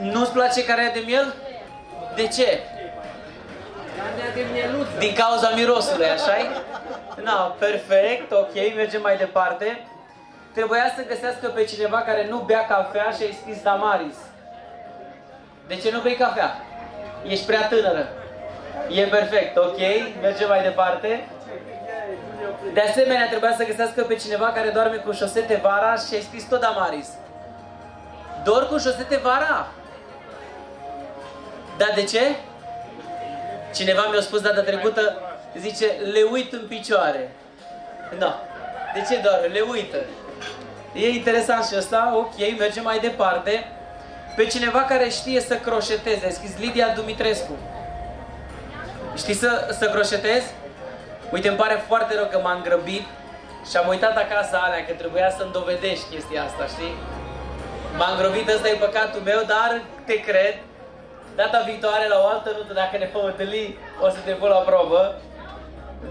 Nu-ți place carnea de miel? De ce? Carnea de mieluță. Din cauza mirosului, așa -i? Na, perfect, ok, mergem mai departe. Trebuia să găsească pe cineva care nu bea cafea și ai scris Damaris. De ce nu bei cafea? Ești prea tânără. E perfect, ok, mergem mai departe. De asemenea, trebuia să găsească pe cineva care doarme cu șosete vara și ai scris tot Damaris. Dor cu șosete vara? Dar de ce? Cineva mi-a spus data trecută, zice, le uit în picioare. Da. De ce doar? Le uită. E interesant și asta, ok, mergem mai departe. Pe cineva care știe să croșeteze, ai scris Lidia Dumitrescu. Știi să, să croșetezi? Uite, îmi pare foarte rău că m-am grăbit și am uitat acasă alea, că trebuia să-mi dovedești chestia asta, știi? M-am grăbit, ăsta e păcatul meu, dar te cred. Data viitoare, la o altă notă, dacă ne vom întâlni, o să te pun la probă.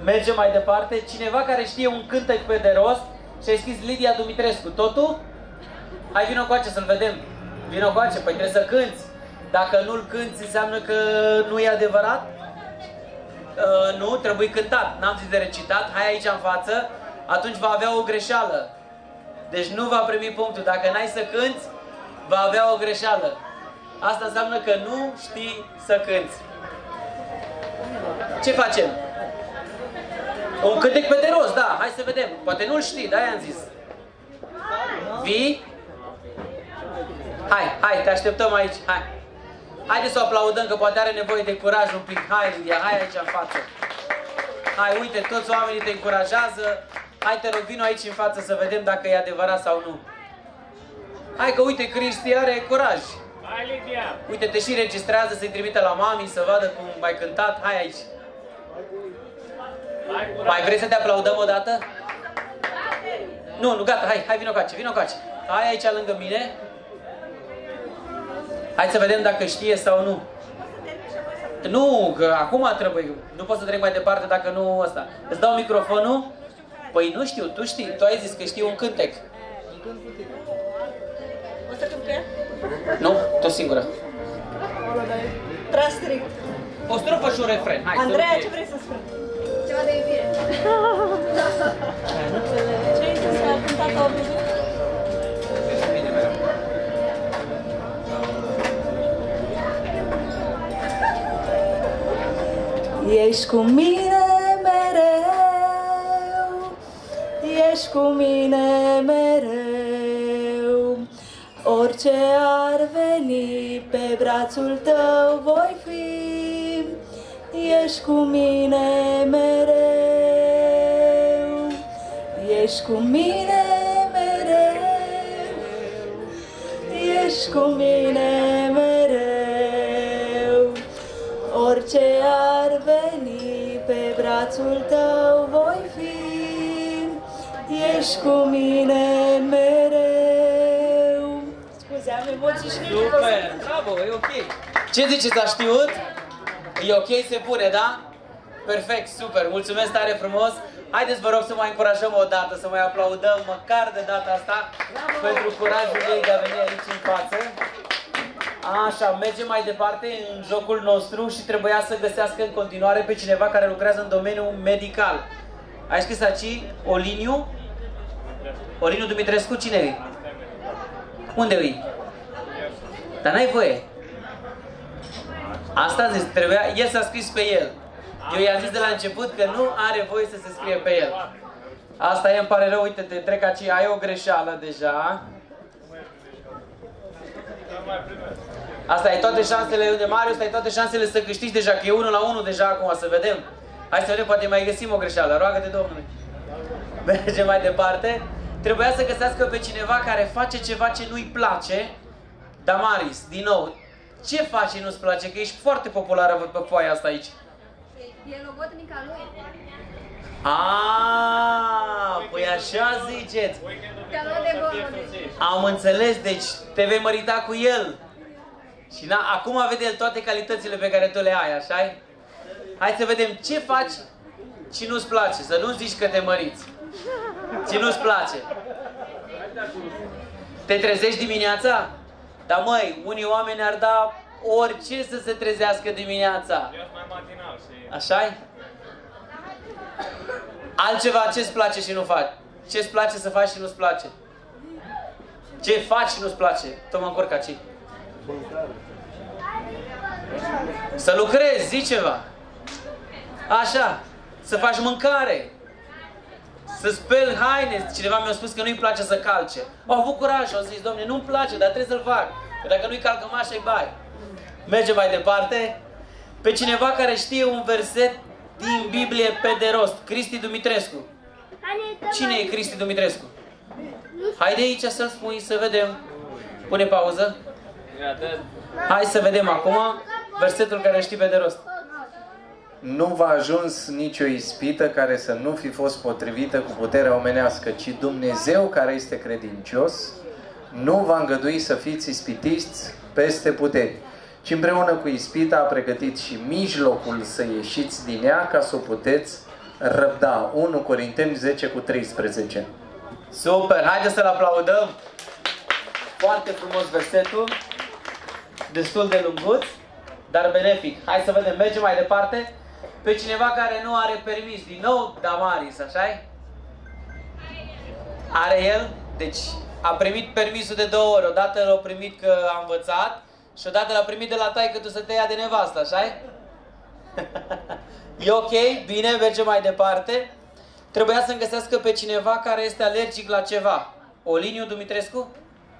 Mergem mai departe. Cineva care știe un cântec pe de rost și ai scris Lidia Dumitrescu. Totul? Hai, vină coace să-l vedem. Vină coace, păi trebuie să cânti. Dacă nu-l cânti, înseamnă că nu e adevărat? Uh, nu, trebuie cântat. N-am zis de recitat. Hai aici în față. Atunci va avea o greșeală. Deci nu va primi punctul. Dacă n-ai să cânti, va avea o greșeală. Asta înseamnă că nu știi să cânti. Ce facem? Un cântec pe de rost, da, hai să vedem. Poate nu-l știi, da, i-am zis. Vii? Hai, hai, te așteptăm aici, hai. Haideți să o aplaudăm, că poate are nevoie de curaj un pic. Hai, Lidia, hai aici în față. Hai, uite, toți oamenii te încurajează. Hai, te rog, vino aici în față să vedem dacă e adevărat sau nu. Hai că uite, Cristi are curaj. Hai, Lidia! Uite, te și registrează să-i trimite la mami să vadă cum ai cântat. Hai aici. Mai vrei să te aplaudăm o dată? Nu, nu, gata, hai, hai, vino coace, vino coace. Hai aici lângă mine. Hai să vedem dacă știe sau nu. Nu, că acum trebuie, nu pot să trec mai departe dacă nu ăsta. Îți dau microfonul? Păi nu știu, tu știi, tu ai zis că știi un cântec. O să cânt cu ea? Nu? Tu singură. Prea strict. O strofă și un refren. Hai, Andreea, să ce vrei să spui? Ceva de iubire. Ce ai zis că a cântat la obișnuit? Ești cu mine mereu, ești cu mine mereu. Orice ar veni pe brațul tău voi fi, ești cu mine mereu, ești cu mine mereu, ești cu mine mereu. Orice ar veni pe brațul tău voi fi, ești cu mine mereu. Scuze, am emoții și nu Super, bravo, e ok. Ce ziceți, a știut? E ok, se pune, da? Perfect, super, mulțumesc tare frumos. Haideți, vă rog, să mai încurajăm o dată, să mai aplaudăm măcar de data asta pentru curajul ei de a veni aici în față. Așa, mergem mai departe în jocul nostru și trebuia să găsească în continuare pe cineva care lucrează în domeniul medical. Ai scris aici Oliniu? Oliniu Dumitrescu, cine e? Unde e? Dar n-ai voie. Asta zis, trebuia, el s-a scris pe el. Eu i-am zis de la început că nu are voie să se scrie pe el. Asta e, îmi pare rău, uite, te trec aici, ai o greșeală deja. Asta e toate șansele de Marius, ai toate șansele să câștigi deja, că e 1 la 1 deja acum, să vedem. Hai să vedem, poate mai găsim o greșeală, roagă-te Domnului. Mergem mai departe. Trebuia să găsească pe cineva care face ceva ce nu-i place. Damaris, din nou, ce faci și nu-ți place? Că ești foarte populară văd pe foaia asta aici. E logodnica lui. Ah, păi așa ziceți. Te-a luat de gol, deci. Am înțeles, deci te vei mărita cu el. Și na, acum vede el toate calitățile pe care tu le ai, așa -i? Hai să vedem ce faci și nu-ți place. Să nu zici că te măriți. Și nu-ți place. Te trezești dimineața? Dar măi, unii oameni ar da orice să se trezească dimineața. Eu sunt mai matinal și... așa -i? Altceva ce-ți place și nu faci? Ce-ți place să faci și nu-ți place? Ce faci și nu-ți place? Tot mă încurc aici. Să lucrezi, zi ceva. Așa, să faci mâncare. Să speli haine. Cineva mi-a spus că nu-i place să calce. Au avut curaj, au zis, domne, nu-mi place, dar trebuie să-l fac. Că dacă nu-i calcă mașa, i bai. Mergem mai departe. Pe cineva care știe un verset din Biblie pe de rost. Cristi Dumitrescu. Cine e Cristi Dumitrescu? Nu Haide aici să-l spui, să vedem. Pune pauză. Hai să vedem acum versetul care știi pe de rost. Nu v-a ajuns nicio ispită care să nu fi fost potrivită cu puterea omenească, ci Dumnezeu care este credincios nu va îngădui să fiți ispitiți peste puteri, ci împreună cu ispita a pregătit și mijlocul să ieșiți din ea ca să o puteți răbda. 1 Corinteni 10 cu 13. Super, haideți să-l aplaudăm. Foarte frumos versetul, destul de lunguț, dar benefic. Hai să vedem, mergem mai departe. Pe cineva care nu are permis, din nou Damaris, așa -i? Are el? Deci a primit permisul de două ori. Odată l-a primit că a învățat și odată l-a primit de la taică tu să te ia de nevastă, așa -i? e ok? Bine, mergem mai departe. Trebuia să-mi găsească pe cineva care este alergic la ceva. Oliniu Dumitrescu?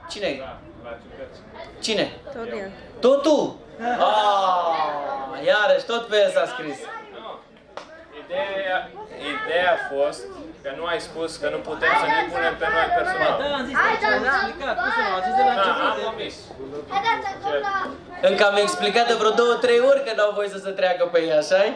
Cine e? Cine? Tot el. Tot tu? Ah, iarăși, tot pe el s-a scris. Ideea, ideea a fost că nu ai spus că nu putem să ne punem pe noi personal. Da, am zis aici, am explicat. Cum să nu, am zis de la Da, început. am omis. Încă am explicat de vreo două, trei ori că n-au voie să se treacă pe ei, așa -i?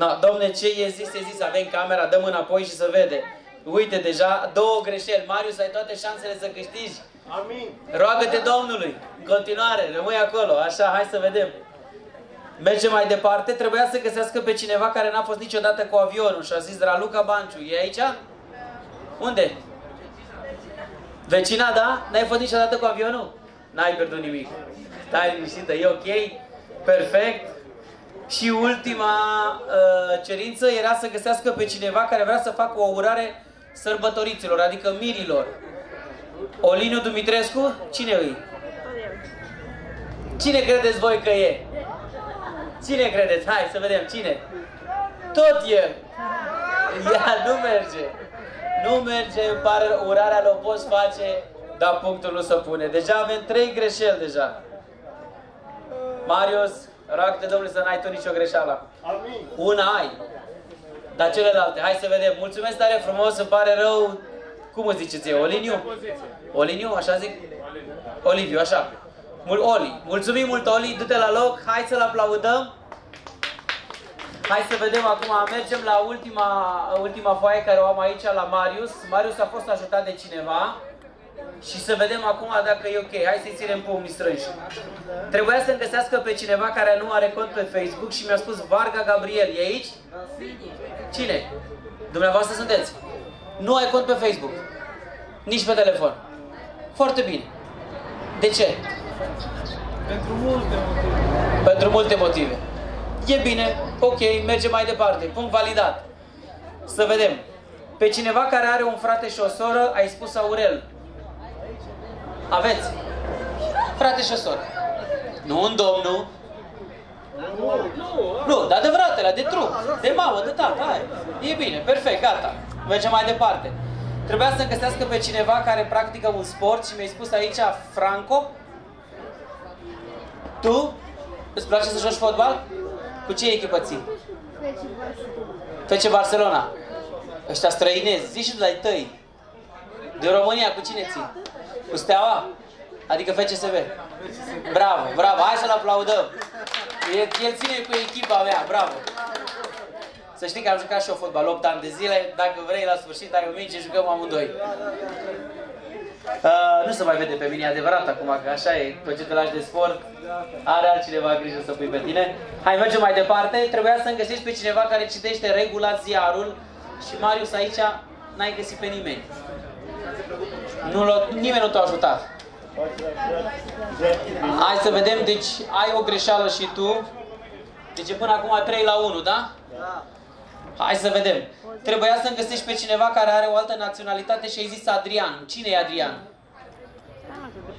No, domne, ce e zis, e zis, avem camera, dăm înapoi și să vede. Uite, deja două greșeli. Marius, ai toate șansele să câștigi. Amin. Roagă-te Domnului. În continuare, rămâi acolo. Așa, hai să vedem. Mergem mai departe. Trebuia să găsească pe cineva care n-a fost niciodată cu avionul și a zis Raluca Banciu. E aici? Unde? Vecina, da? N-ai fost niciodată cu avionul? N-ai pierdut nimic. Stai liniștită, e ok? Perfect. Și ultima uh, cerință era să găsească pe cineva care vrea să facă o urare sărbătoriților, adică mirilor. Oliniu Dumitrescu? Cine îi? Cine credeți voi că e? Cine credeți? Hai să vedem, cine? Tot el! Ea nu merge. Nu merge, îmi pare, rău, urarea le-o poți face, dar punctul nu se pune. Deja avem trei greșeli deja. Marius, roagă-te Domnule să n-ai tu nicio greșeală. Amin. Una ai. Dar celelalte, hai să vedem. Mulțumesc tare frumos, îmi pare rău. Cum o ziceți eu? Oliniu? Oliniu, așa zic? Oliviu, așa. Mul Oli. Mulțumim mult, Oli, du-te la loc, hai să-l aplaudăm. Hai să vedem acum, mergem la ultima, ultima foaie care o am aici, la Marius. Marius a fost ajutat de cineva. Și să vedem acum dacă e ok. Hai să-i ținem pumnii strânși. Trebuia să-mi găsească pe cineva care nu are cont pe Facebook și mi-a spus Varga Gabriel. E aici? Cine? Dumneavoastră sunteți? Nu ai cont pe Facebook. Nici pe telefon. Foarte bine. De ce? Pentru multe motive. Pentru multe motive. E bine, ok, mergem mai departe. Punct validat. Să vedem. Pe cineva care are un frate și o soră, ai spus Aurel. Aveți? Frate și o soră. Nu un domn, nu. Nu, dar adevăratele, de trup, de mamă, de tată, hai. E bine, perfect, gata. Mergem mai departe. Trebuia să găsească pe cineva care practică un sport și mi-ai spus aici Franco. Tu? Îți place să joci fotbal? Cu ce echipă ții? FC Barcelona. Ăștia străinezi, zici și tu de-ai tăi. De România, cu cine ții? Cu Steaua? Adică FCSB. Bravo, bravo, hai să-l aplaudăm. El, el ține cu echipa mea, bravo. Să știi că am jucat și eu fotbal 8 ani de zile, dacă vrei la sfârșit ai o minge, jucăm amândoi. Uh, nu se mai vede pe mine, e adevărat acum, că așa e, pe ce te lași de sport, are altcineva grijă să pui pe tine. Hai, mergem mai departe, trebuia să-mi găsești pe cineva care citește regulat ziarul și Marius aici n-ai găsit pe nimeni. Nu l-a- nimeni nu te-a ajutat. Hai să vedem, deci ai o greșeală și tu. Deci e până acum 3 la 1, da? Da. Hai să vedem. Trebuia să-mi găsești pe cineva care are o altă naționalitate și ai zis Adrian. Cine e Adrian?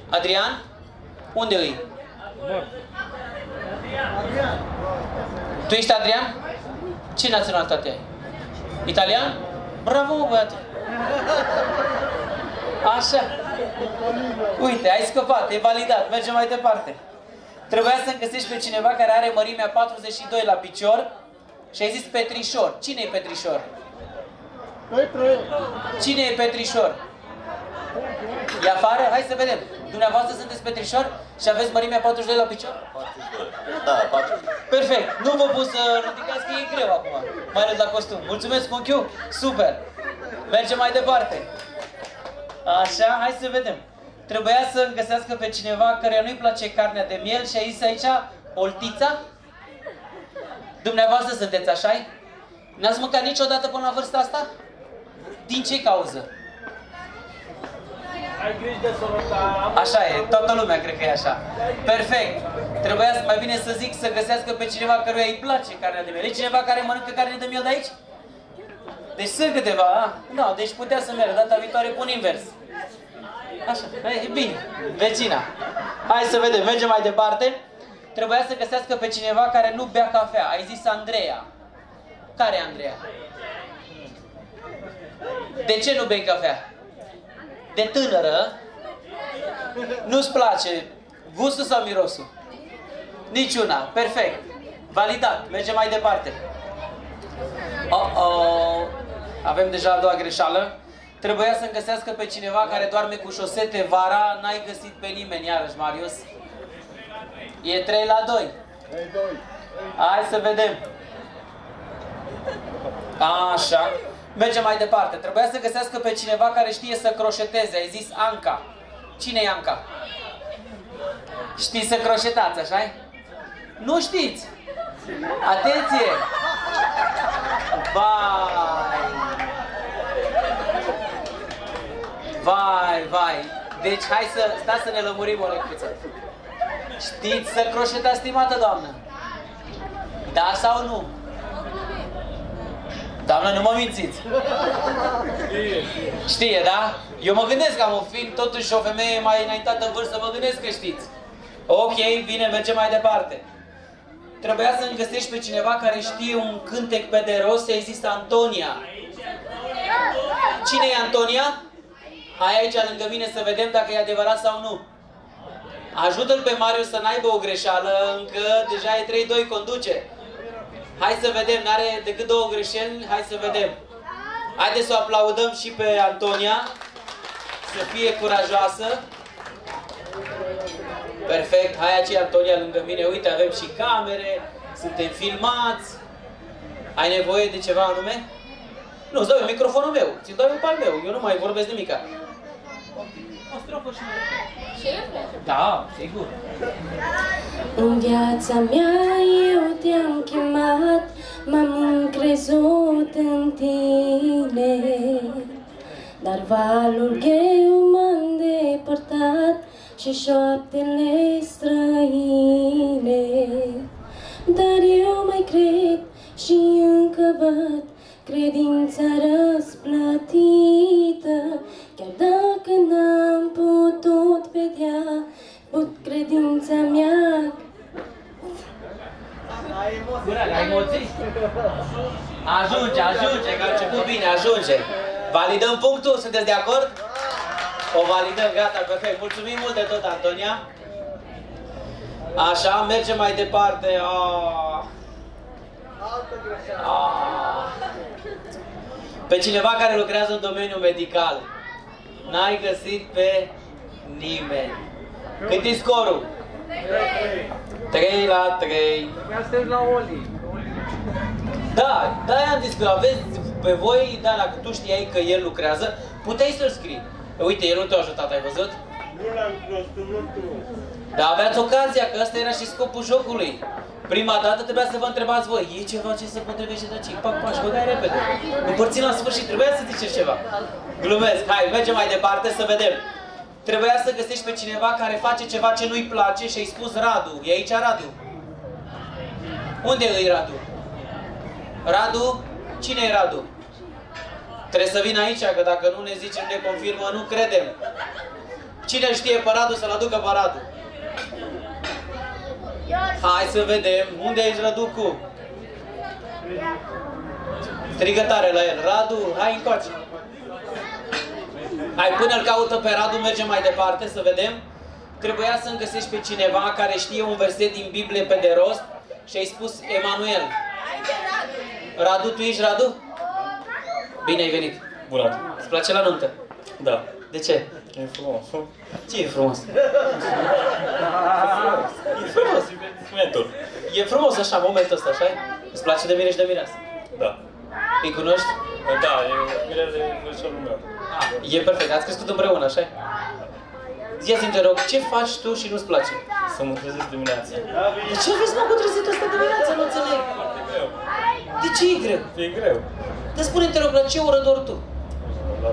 Adrian? Unde îi? Tu ești Adrian? Ce naționalitate ai? Italian? Bravo, mă, băiatul! Așa. Uite, ai scăpat, e validat. Mergem mai departe. Trebuia să-mi găsești pe cineva care are mărimea 42 la picior și ai zis Petrișor. Cine e Petrișor? Cine e Petrișor? E afară? Hai să vedem. Dumneavoastră sunteți petrișor și aveți mărimea 42 la picior? Da, 42. Perfect. Nu vă pun să ridicați că e greu acum. Mai ales la costum. Mulțumesc, unchiu. Super. Mergem mai departe. Așa, hai să vedem. Trebuia să găsească pe cineva care nu-i place carnea de miel și a zis aici oltița. Dumneavoastră sunteți așa -i? N-ați mâncat niciodată până la vârsta asta? Din ce cauză? Ai grijă de sănătate. Așa e, toată lumea cred că e așa. Perfect. Trebuia să, mai bine să zic să găsească pe cineva căruia îi place carnea de miel. E cineva care mănâncă carne de miel de aici? Deci sunt câteva, a? Da, deci putea să meargă. Data viitoare pun invers. Așa, e bine. Vecina. Hai să vedem, mergem mai departe. Trebuia să găsească pe cineva care nu bea cafea. Ai zis Andreea. Care e Andreea? De ce nu bei cafea? De tânără, nu-ți place gustul sau mirosul? Niciuna. Perfect. Validat. Mergem mai departe. Oh, oh. Avem deja a doua greșeală. Trebuia să găsească pe cineva care doarme cu șosete vara. N-ai găsit pe nimeni, iarăși, Marius. E 3 la 2. Hai să vedem. Așa. Mergem mai departe. Trebuia să găsească pe cineva care știe să croșeteze. Ai zis Anca. Cine e Anca? Știți să croșetați, așa -i? Nu știți. Atenție! Vai! Vai, vai! Deci hai să, stați să ne lămurim o lecuță. Știți să croșetați, stimată doamnă? Da sau nu? Doamnă, nu mă mințiți. Știe, da? Eu mă gândesc că am un film, totuși o femeie mai înaintată în vârstă, mă gândesc că știți. Ok, bine, mergem mai departe. Trebuia să-mi găsești pe cineva care știe un cântec pe de rost, ai zis Antonia. Cine e Antonia? Hai aici lângă mine să vedem dacă e adevărat sau nu. Ajută-l pe Marius să n-aibă o greșeală, încă deja e 3-2, conduce. Hai să vedem, n-are decât două greșeli, hai să vedem. Haideți să o aplaudăm și pe Antonia, să fie curajoasă. Perfect, hai aici Antonia lângă mine, uite, avem și camere, suntem filmați. Ai nevoie de ceva anume? Nu, îți dau eu microfonul meu, ți-l dau eu pe al meu, eu nu mai vorbesc nimica. O strofă și Da, sigur. În viața mea eu te-am chemat, m-am încrezut în tine, dar valul greu m-a îndepărtat și șoaptele străine. Dar eu mai cred și încă văd credința răsplătită, chiar dacă n-am putut vedea, put credința mea. Ai emoții? Ajunge, ajunge, că a început bine, ajunge. Validăm punctul, sunteți de acord? O validăm, gata, perfect. Mulțumim mult de tot, Antonia. Așa, mergem mai departe. Oh. Oh. Pe cineva care lucrează în domeniul medical. N-ai găsit pe nimeni. Cât e scorul? 3 la 3. Suntem la Oli. Da, da, am zis că aveți pe voi, da, dacă tu știai că el lucrează, puteai să-l scrii. Uite, el nu te-a ajutat, ai văzut? Nu l-am cunoscut, nu tu. Dar aveați ocazia, că ăsta era și scopul jocului. Prima dată trebuia să vă întrebați voi, e ceva ce se potrivește de aici? Pac, pac, și băgai repede. Împărțim la sfârșit, trebuia să ziceți ceva. Glumesc, hai, mergem mai departe să vedem. Trebuia să găsești pe cineva care face ceva ce nu-i place și ai spus Radu. E aici Radu? Unde e Radu? Radu? Cine e Radu? Trebuie să vină aici, că dacă nu ne zicem, ne confirmă, nu credem. Cine știe pe Radu să-l aducă pe Radu? Hai să vedem. Unde ești, Răducu? Strigă tare la el. Radu, hai încoace. Hai, până îl caută pe Radu, mergem mai departe să vedem. Trebuia să-mi găsești pe cineva care știe un verset din Biblie pe de rost și ai spus Emanuel. Radu, tu ești Radu? Bine ai venit. Bună. Îți place la nuntă? Da. De ce? E frumos. Ce e frumos? E frumos. Momentul. E frumos așa, momentul ăsta, așa Îți place de mine și de mireasă? Da. Îi cunoști? Da, e mirele mărișorul meu. E perfect, ați crescut împreună, așa Zi-mi, te rog, ce faci tu și nu-ți place? Să mă trezesc dimineața. De ce vreți mă cu trezitul ăsta dimineața? Nu înțeleg. De ce e greu? E greu. Dar spune-mi, te rog, la ce oră dormi tu? La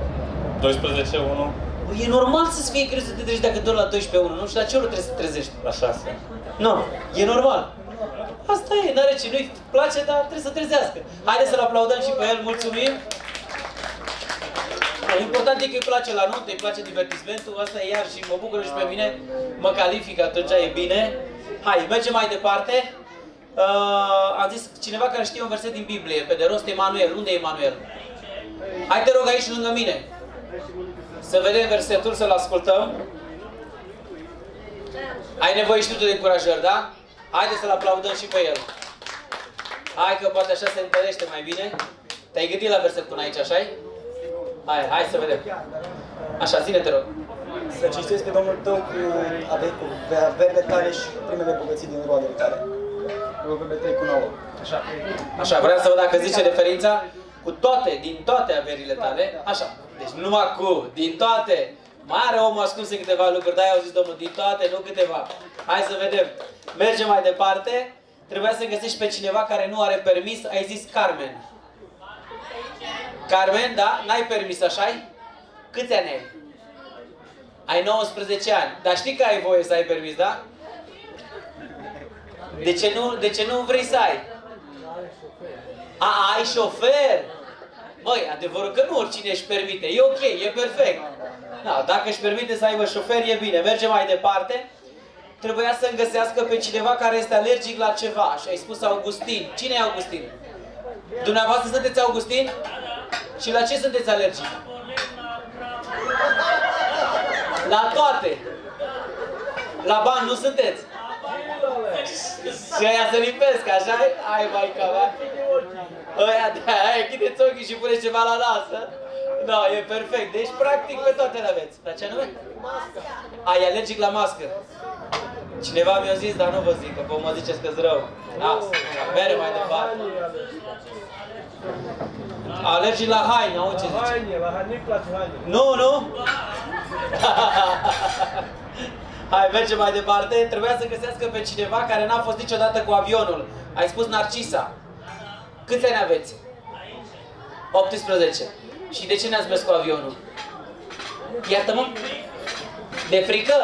12, 1, Bă, E normal să-ți fie greu să te trezești dacă dormi la 12 1, nu știu la ce oră trebuie să te trezești. la 6. Nu, e normal. Asta e, n-are ce, nu-i place, dar trebuie să trezească. Haideți să-l aplaudăm și pe el, mulțumim. Important e că îi place la nuntă, îi place divertismentul, asta e iar și mă bucur și pe mine, mă calific, atunci e bine. Hai, mergem mai departe. Uh, am zis cineva care știe un verset din Biblie, pe de rost Emanuel. Unde e Emanuel? Hai te rog aici lângă mine. Să vedem versetul, să-l ascultăm. Ai nevoie și tu de încurajări, da? Haideți să-l aplaudăm și pe el. Hai că poate așa se întărește mai bine. Te-ai gândit la verset până aici, așa -i? Hai, hai să vedem. Așa, zine te rog. Să cinstezi pe Domnul tău cu ave- cu averile tale și cu primele bogății din roadele tale. Proverbe 3 cu 9. Așa. Așa, vreau să văd dacă zice referința cu toate, din toate averile tale. Așa. Deci numai cu, din toate. Mai are omul ascuns în câteva lucruri, dar au zis Domnul, din toate, nu câteva. Hai să vedem. Mergem mai departe. Trebuia să găsești pe cineva care nu are permis, ai zis Carmen. Carmen, da? N-ai permis, așa -i? Câți ani ai? Ai 19 ani. Dar știi că ai voie să ai permis, da? De ce nu, de ce nu vrei să ai? A, ai șofer? Băi, adevărul că nu oricine își permite. E ok, e perfect. Da, dacă își permite să aibă șofer, e bine. Mergem mai departe. Trebuia să-mi găsească pe cineva care este alergic la ceva. Și ai spus Augustin. Cine e Augustin? Dumneavoastră sunteți Augustin? Și la ce sunteți alergici? La toate. La bani nu sunteți. Și aia să lipesc, așa Ai mai ca mea. Aia, de aia, închideți ochii și puneți ceva la lasă. Da, e perfect. Deci, practic, pe toate le aveți. La ce anume? Ai alergic la mască. Cineva mi-a zis, dar nu vă zic, că vă mă ziceți că-s rău. Lasă, mere mai departe. Alergic la haine, au ce zice? Haine, la haine, nu-i place haine. Nu, nu? Hai, mergem mai departe. Trebuia să găsească pe cineva care n-a fost niciodată cu avionul. Ai spus Narcisa. Câți ani aveți? 18. Și de ce n-ați mers cu avionul? Iartă-mă? De frică?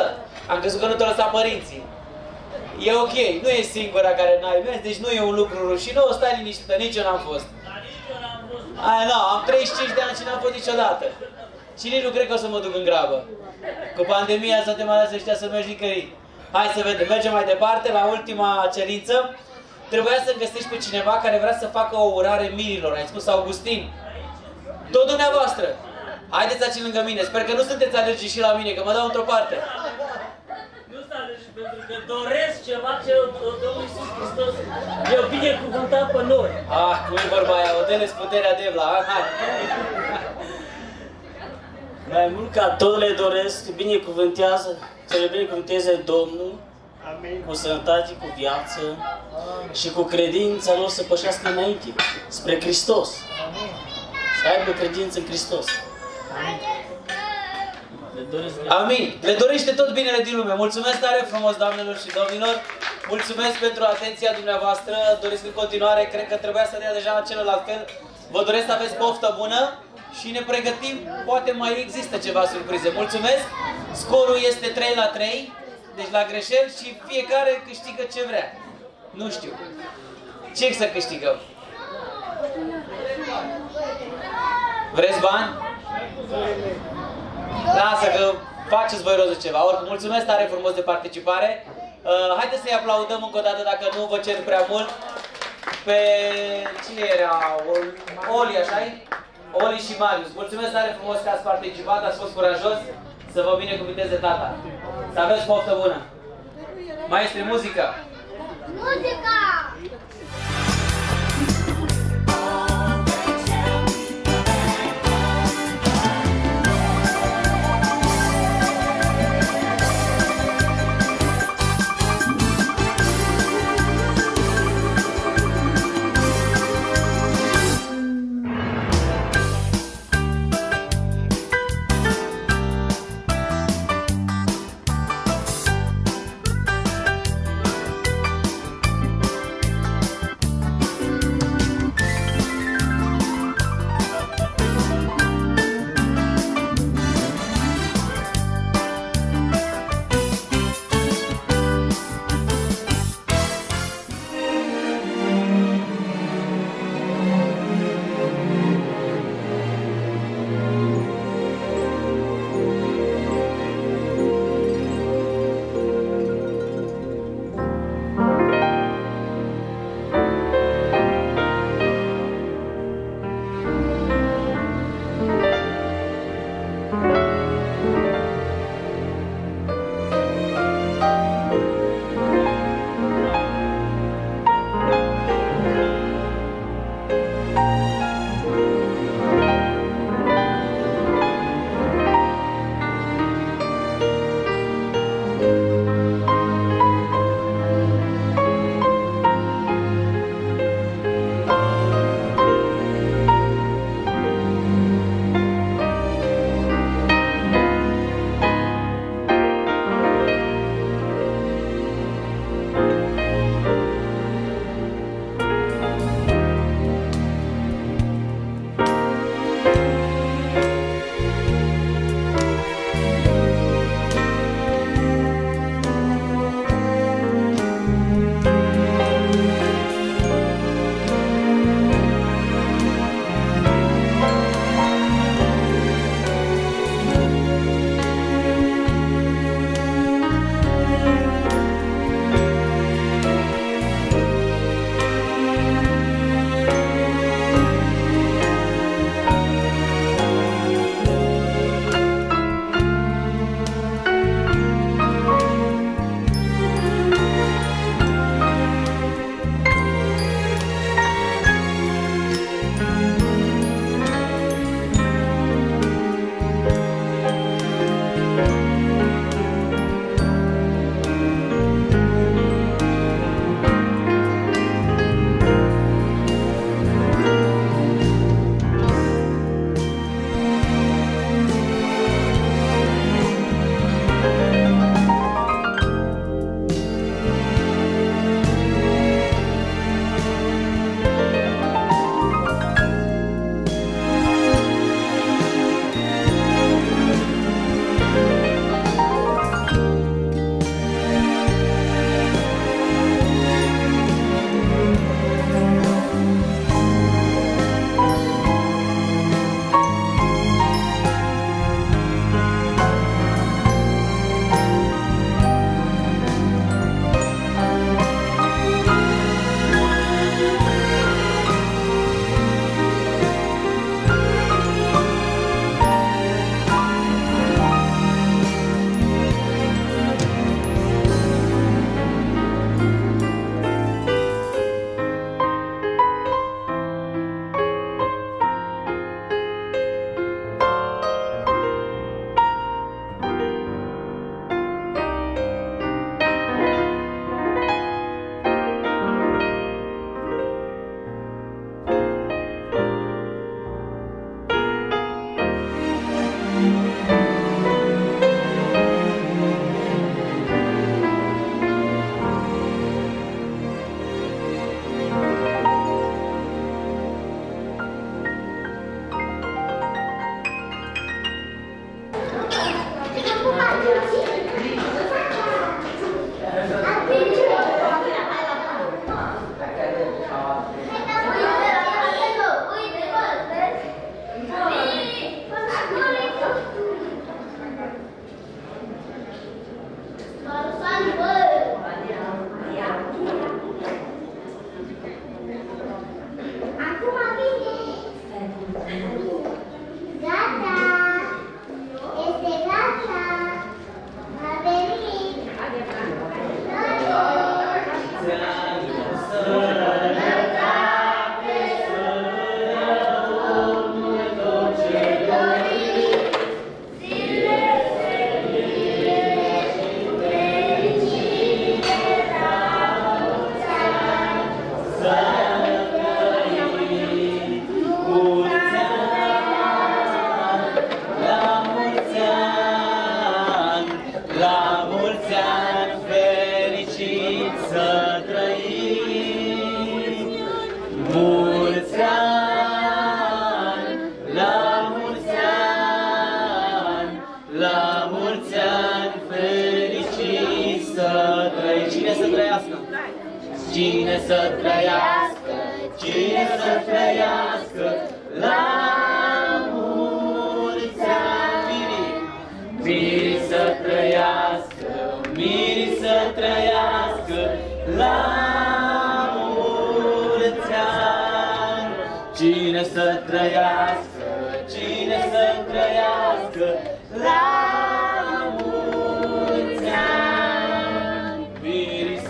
Am crezut că nu te lăsa părinții. E ok, nu e singura care n-ai mers, deci nu e un lucru rușinos, stai liniștită, nici eu n-am fost. Aia, nu, am 35 de ani și n-am fost niciodată. Și nici nu cred că o să mă duc în grabă. Cu pandemia să te mai lasă ăștia să mergi nicăieri. Hai să vedem, mergem mai departe la ultima cerință. Trebuia să găsești pe cineva care vrea să facă o urare mirilor. Ai spus Augustin. Tot dumneavoastră. Haideți aici lângă mine. Sper că nu sunteți alergici și la mine, că mă dau într-o parte. Nu sunt alergic pentru că doresc ceva ce Domnul Iisus Hristos i-a binecuvântat pe noi. Ah, cum e vorba aia, o dă puterea Devla. Ah, hai. Mai mult ca tot le doresc, binecuvântează, să le binecuvânteze Domnul Amin. cu sănătate, cu viață și cu credința lor să pășească înainte, spre Hristos. Să aibă credință în Hristos. Le doresc Amin. Le dorește tot binele din lume. Mulțumesc tare frumos, doamnelor și domnilor. Mulțumesc pentru atenția dumneavoastră. Doresc în continuare, cred că trebuia să dea deja la celălalt fel. Vă doresc să aveți poftă bună și ne pregătim, poate mai există ceva surprize. Mulțumesc! Scorul este 3 la 3, deci la greșeli și fiecare câștigă ce vrea. Nu știu. Ce să câștigăm? Vreți bani? Lasă că faceți voi rost de ceva. Oricum, mulțumesc tare frumos de participare. Uh, haideți să-i aplaudăm încă o dată, dacă nu vă cer prea mult, pe cine era? Ol- Oli, așa -i? Oli și Marius. Mulțumesc tare frumos că ați participat, ați fost curajos. Să vă binecuvinteze tata. Să aveți poftă bună. Maestri, muzică! Muzica!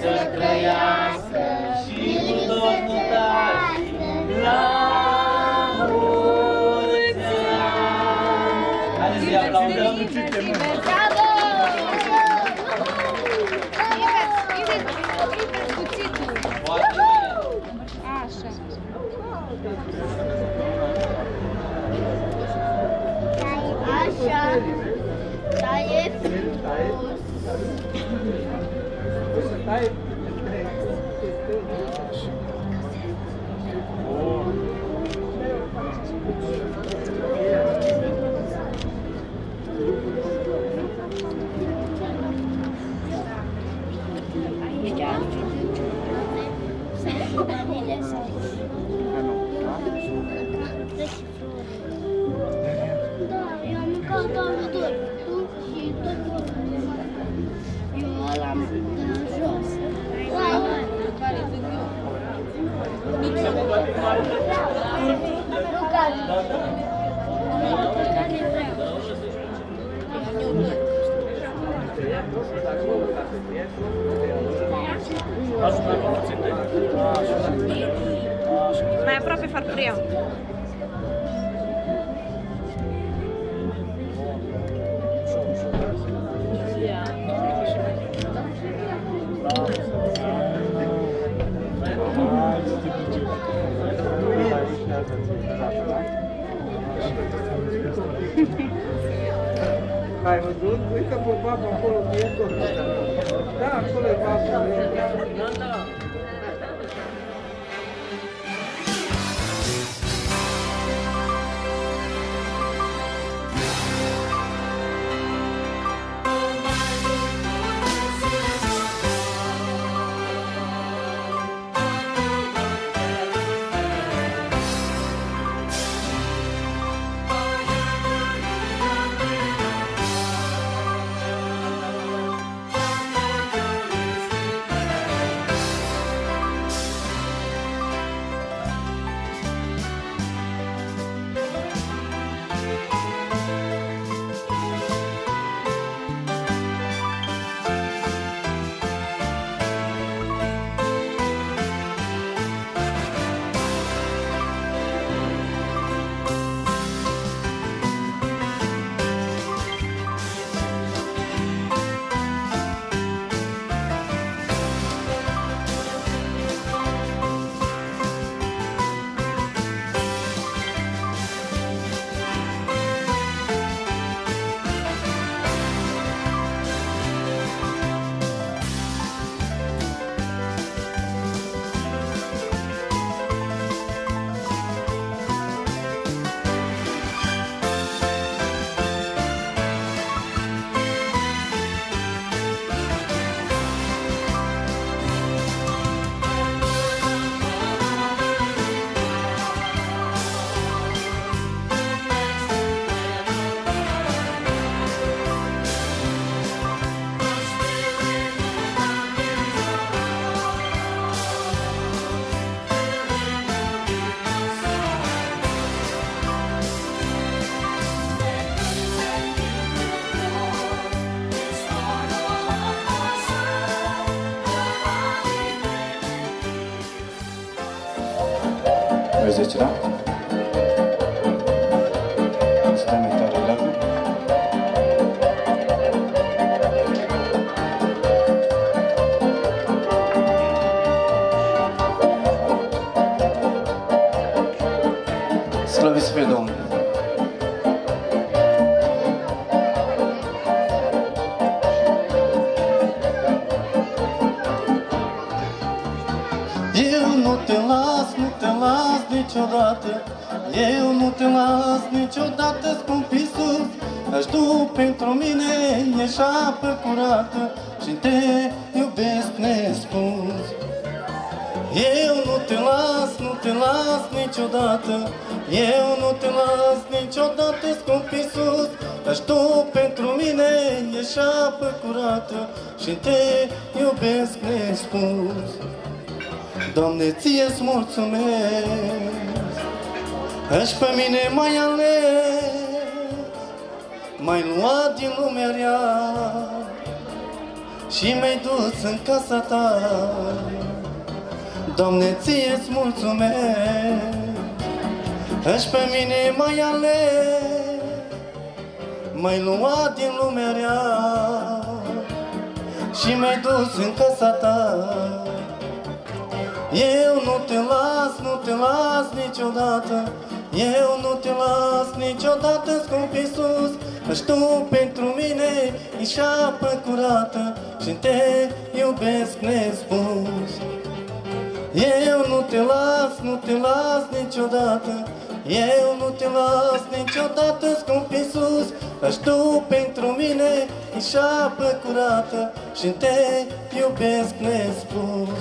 Christ. I raiva do outro, fica por baixo, por mim, por mim. Tá, vou levar por mim. niciodată. Eu nu te las niciodată, scump Iisus. Ești tu pentru mine, ești apă curată Și te iubesc nespus. Eu nu te las, nu te las niciodată. Eu nu te las niciodată, scump Iisus. Ești tu pentru mine, ești apă curată Și te iubesc nespus. Doamne, ție-ți mulțumesc. Aș pe mine mai ales Mai luat din lumea rea Și mi-ai dus în casa ta. Doamne, ție-ți mulțumesc Aș pe mine mai ales Mai luat din lumea rea Și mi-ai dus în casa ta. Eu nu te las, nu te las niciodată Eu nu te las niciodată, scump Iisus Aș tu pentru mine ești apă curată Și te iubesc nespus. Eu nu te las, nu te las niciodată Eu nu te las niciodată, scump Iisus Aș tu pentru mine ești apă curată Și te iubesc nespus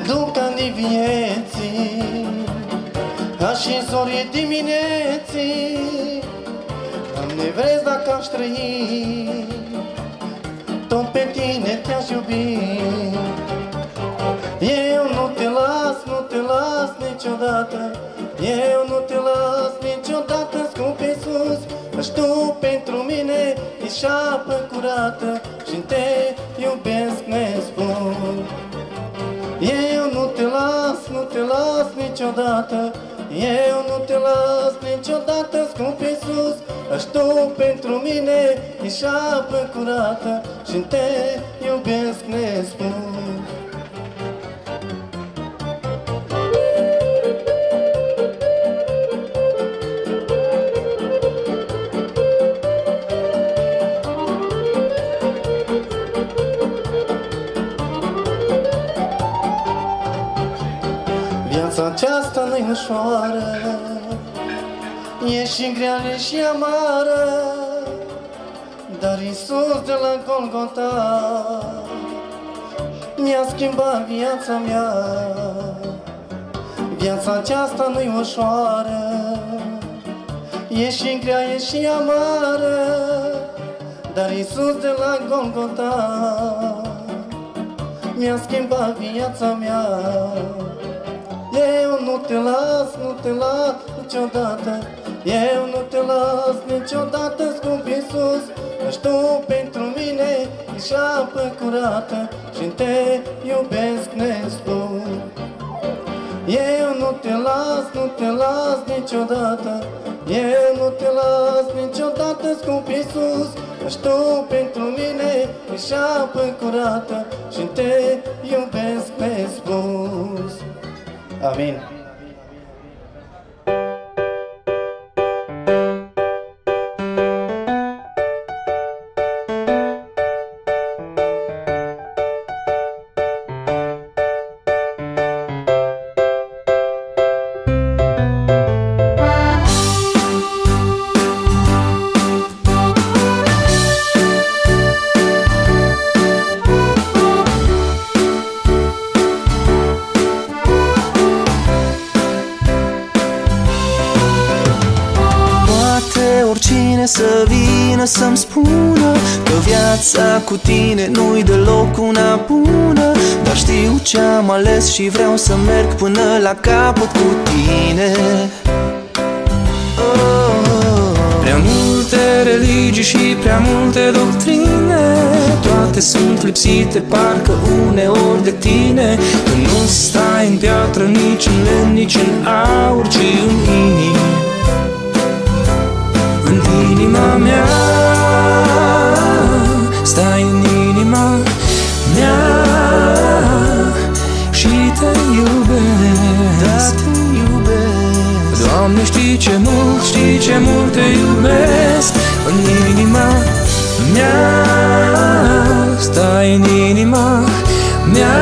Mi se duc ani vieții Ca și zorii dimineții. Doamne, vezi dacă aș trăi Tot pe tine te-aș iubi. Eu nu te las, nu te las niciodată Eu nu te las niciodată, scump Iisus Aș tu pentru mine ești apă curată și te iubesc nespus eu nu te las, nu te las niciodată. Eu nu te las niciodată, scump Iisus. Aș tu pentru mine ești șapă curată. Și te iubesc nespus aceasta nu-i ușoară E și grea, e și amară. Dar Iisus de la Golgota Mi-a schimbat viața mea. Viața aceasta nu-i ușoară E și grea, e și amară. Dar Iisus de la Golgota Mi-a schimbat viața mea eu nu te las, nu te las niciodată. Eu nu te las niciodată, scump Iisus Căci tu pentru mine ești apă curată și te iubesc nespus. Eu nu te las, nu te las niciodată. Eu nu te las niciodată, scump Iisus Căci tu pentru mine ești apă curată și te iubesc nespus Amin. Și vreau să merg până la capăt cu tine. Oh, Prea multe religii și prea multe doctrine Toate sunt lipsite parcă uneori de tine. Când nu stai în piatră, nici în lemn, nici în aur, ci în inimă în inima mea Doamne, știi ce mult, știi ce mult te iubesc. În inima mea Stai în inima mea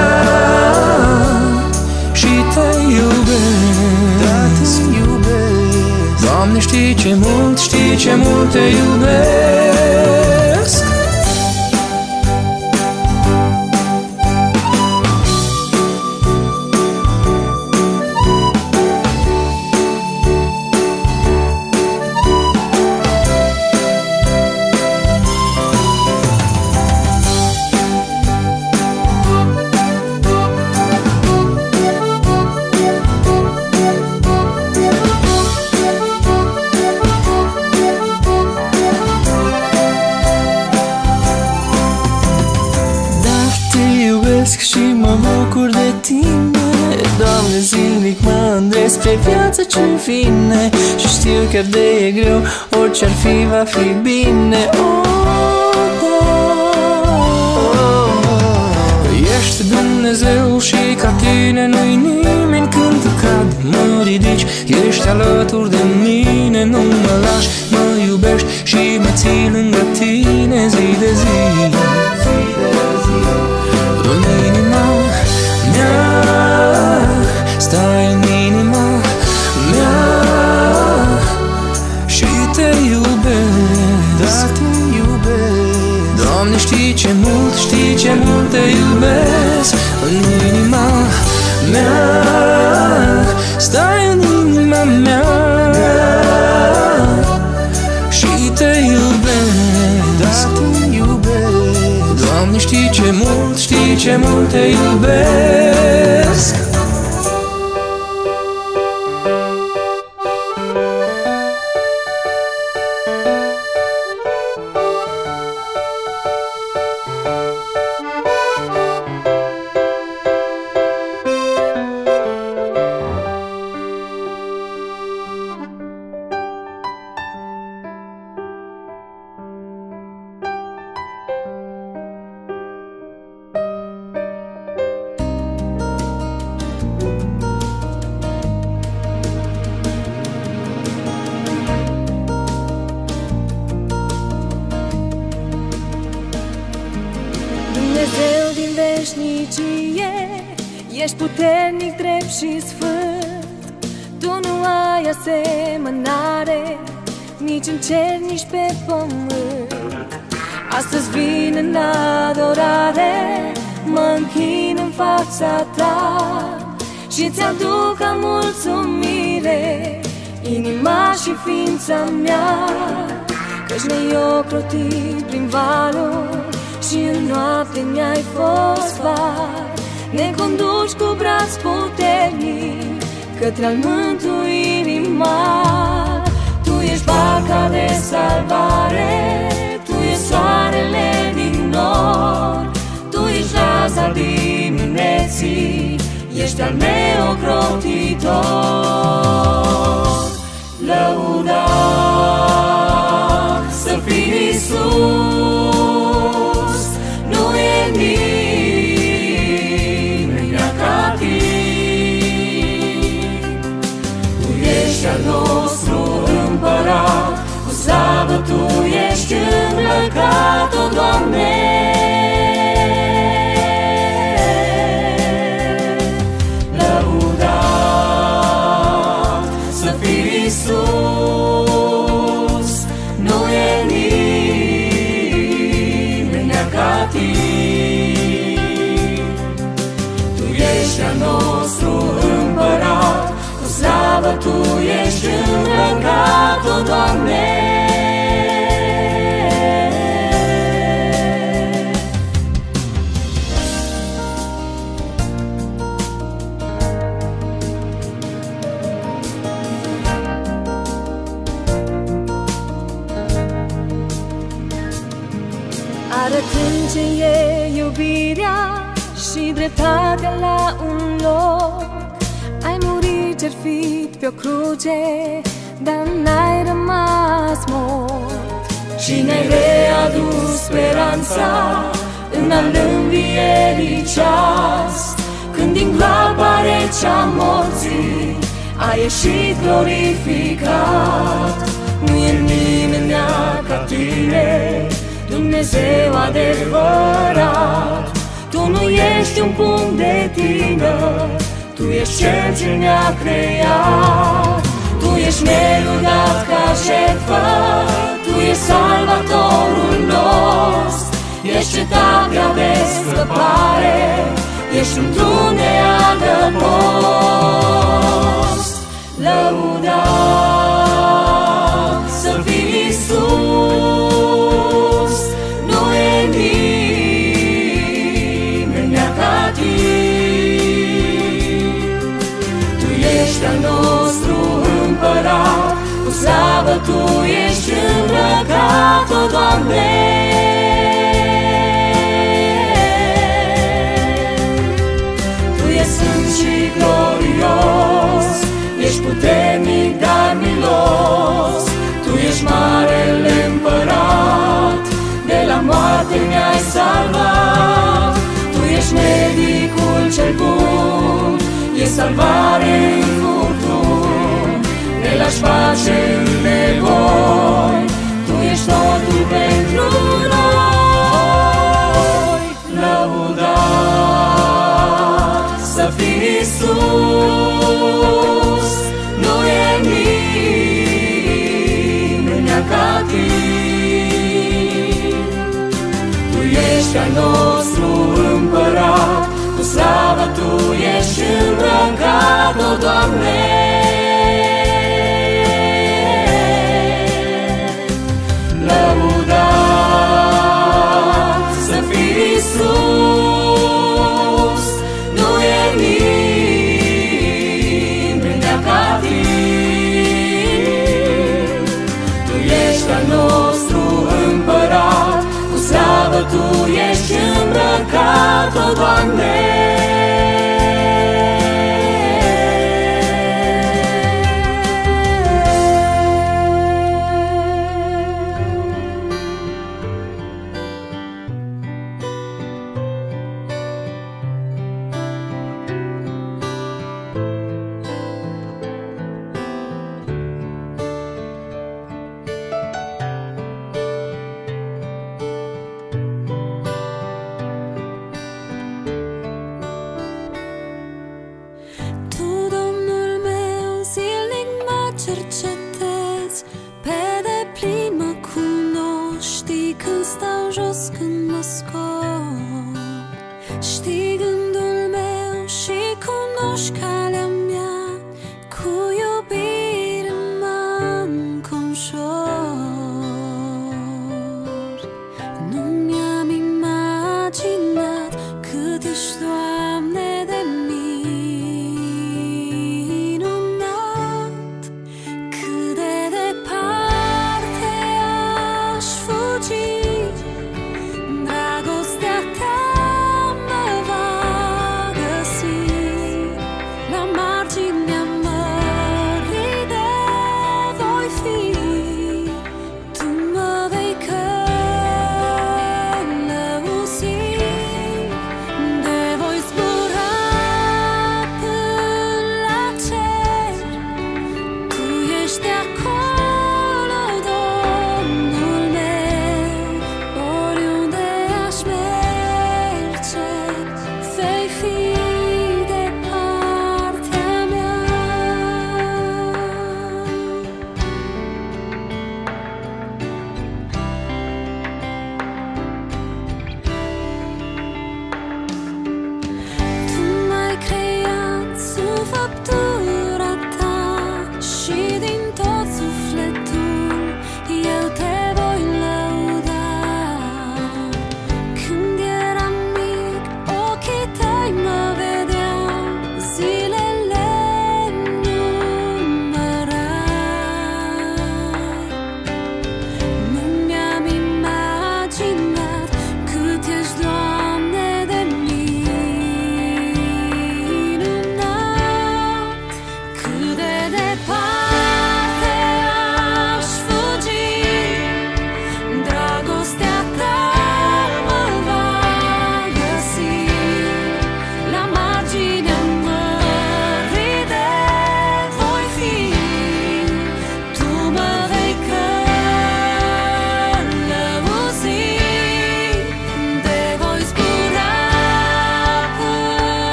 Și te iubesc. Da, te iubesc. Doamne, știi ce mult, știi ce mult te iubesc. Viață ce vine Și știu chiar de e greu, orice ar fi va fi bine. Oh, oh. Ești Dumnezeu și ca tine nu-i nimeni Când cad, mă ridici, ești alături de mine Nu mă lași, mă iubești și mă ții lângă tine zi de zi te iubesc În inima mea. Stai în inima mea Și te iubesc. Da, te iubesc. Doamne, știi ce mult, știi ce mult te iubesc veșnicie Ești puternic, drept și sfânt. Tu nu ai asemănare Nici în cer, nici pe pământ. Astăzi vin în adorare Mă închin în fața ta Și ți-aduc ca mulțumire Inima și ființa mea. Căci ne-ai ocrotit prin valuri Și în noapte ne-ai fost far Ne conduci cu braț puternic Către al mântuirii mari Tu ești barca de salvare Tu ești soarele din nord Tu ești raza dimineții Ești al meu ocrotitor. Lăudat să fii Iisus împărat Cu slavă Tu ești îmbrăcat, o Doamne îmbrăcat, o Doamne. Arătând ce e iubirea și dreptatea la un loc Ai murit jertfit pe o cruce, dar n-ai rămas mort. Și ne-ai readus speranța în al învierii ceas Când din groapa rece a morții a ieșit glorificat. Nu e nimeni ca tine, Dumnezeu Dumnezeu adevărat. Tu nu ești un punct de tine Tu ești Cel ce ne-a creat. Tu ești neludat ca jertfă Tu ești salvatorul nostru. Ești cetatea de scăpare îmbrăcat, o Doamne. Tu ești sfânt și glorios Ești puternic, dar milos. Tu ești marele împărat De la moarte ne-ai salvat. Tu ești medicul cel bun E salvare în furtun. Ne lași pace în nevoi Tu ești totul pentru noi Lăudat să fii Iisus. Nu e nimeni ca tine Tu ești al nostru împărat Cu slavă Tu ești îmbrăcat, o Doamne îmbrăcat, o Doamne Tu,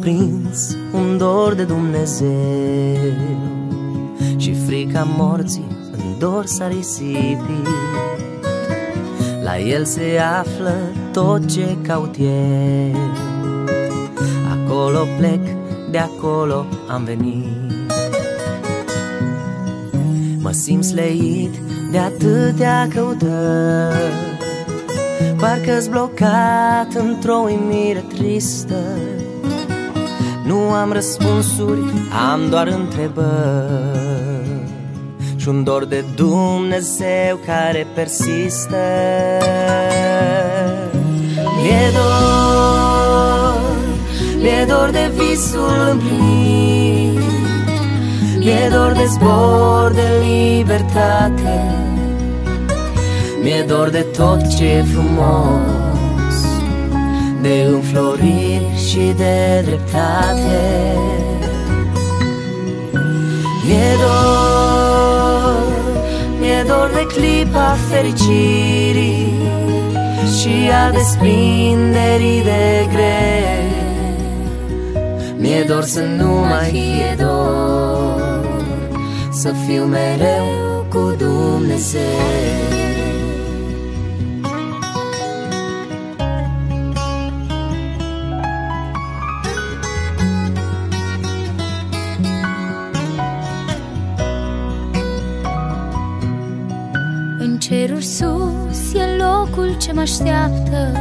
cuprins un dor de Dumnezeu Și frica morții în dor s-a risipit. La el se află tot ce caut eu. Acolo plec, de acolo am venit. Mă simt sleit de atâtea căutări. Parcă-s blocat într-o uimire tristă Nu am răspunsuri, am doar întrebări. Și un dor de Dumnezeu care persistă. Mi-e dor, mi-e dor de visul împlinit. Mi-e dor de zbor, de libertate. Mi-e dor de tot ce e frumos De înfloriri și de dreptate. Mi-e dor, mi-e dor de clipa fericirii Și a desprinderii de greu. Mi-e dor să nu mai fie dor Să fiu mereu cu Dumnezeu ceruri sus e locul ce mă așteaptă.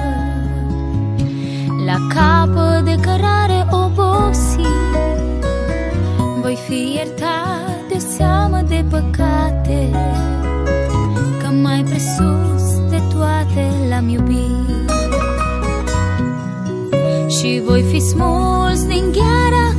La capă de cărare obosit Voi fi iertat de o seamă de păcate Că mai presus de toate l-am iubit. Și voi fi smuls din gheara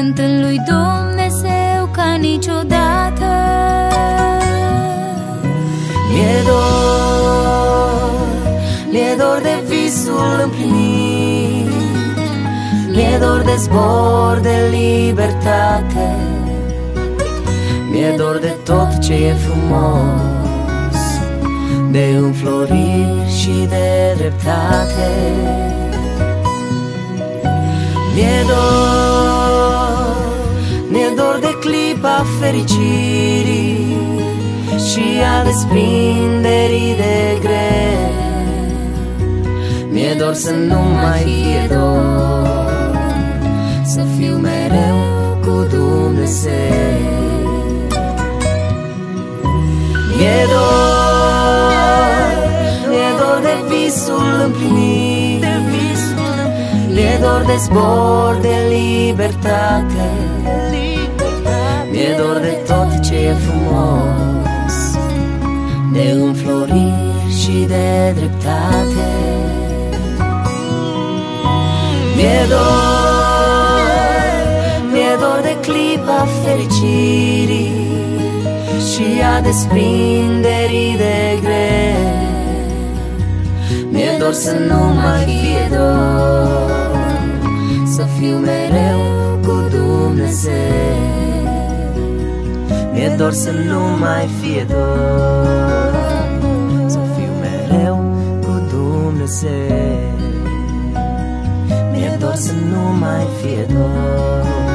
Cântând lui Dumnezeu ca niciodată. Mi-e dor, mi-e dor de visul împlinit. Mi-e dor de zbor, de libertate. Mi-e dor de tot ce e frumos De înfloriri și de dreptate. Mi-e dor, mi-e dor de clipa fericirii Și a desprinderii de greu. Mi-e dor să nu mai fie dor Să fiu mereu cu Dumnezeu. Mi-e dor, mi-e dor de visul împlinit Mi-e dor de zbor, de libertate. Mi-e dor de tot ce e frumos De înfloriri și de dreptate. Mi-e dor, mi-e dor de clipa fericirii Și a desprinderii de greu. Mi-e dor să nu mai fie dor Să fiu mereu cu Dumnezeu Mi-e dor să nu mai fie dor. Să fiu mereu cu Dumnezeu. Mi-e dor să nu mai fie dor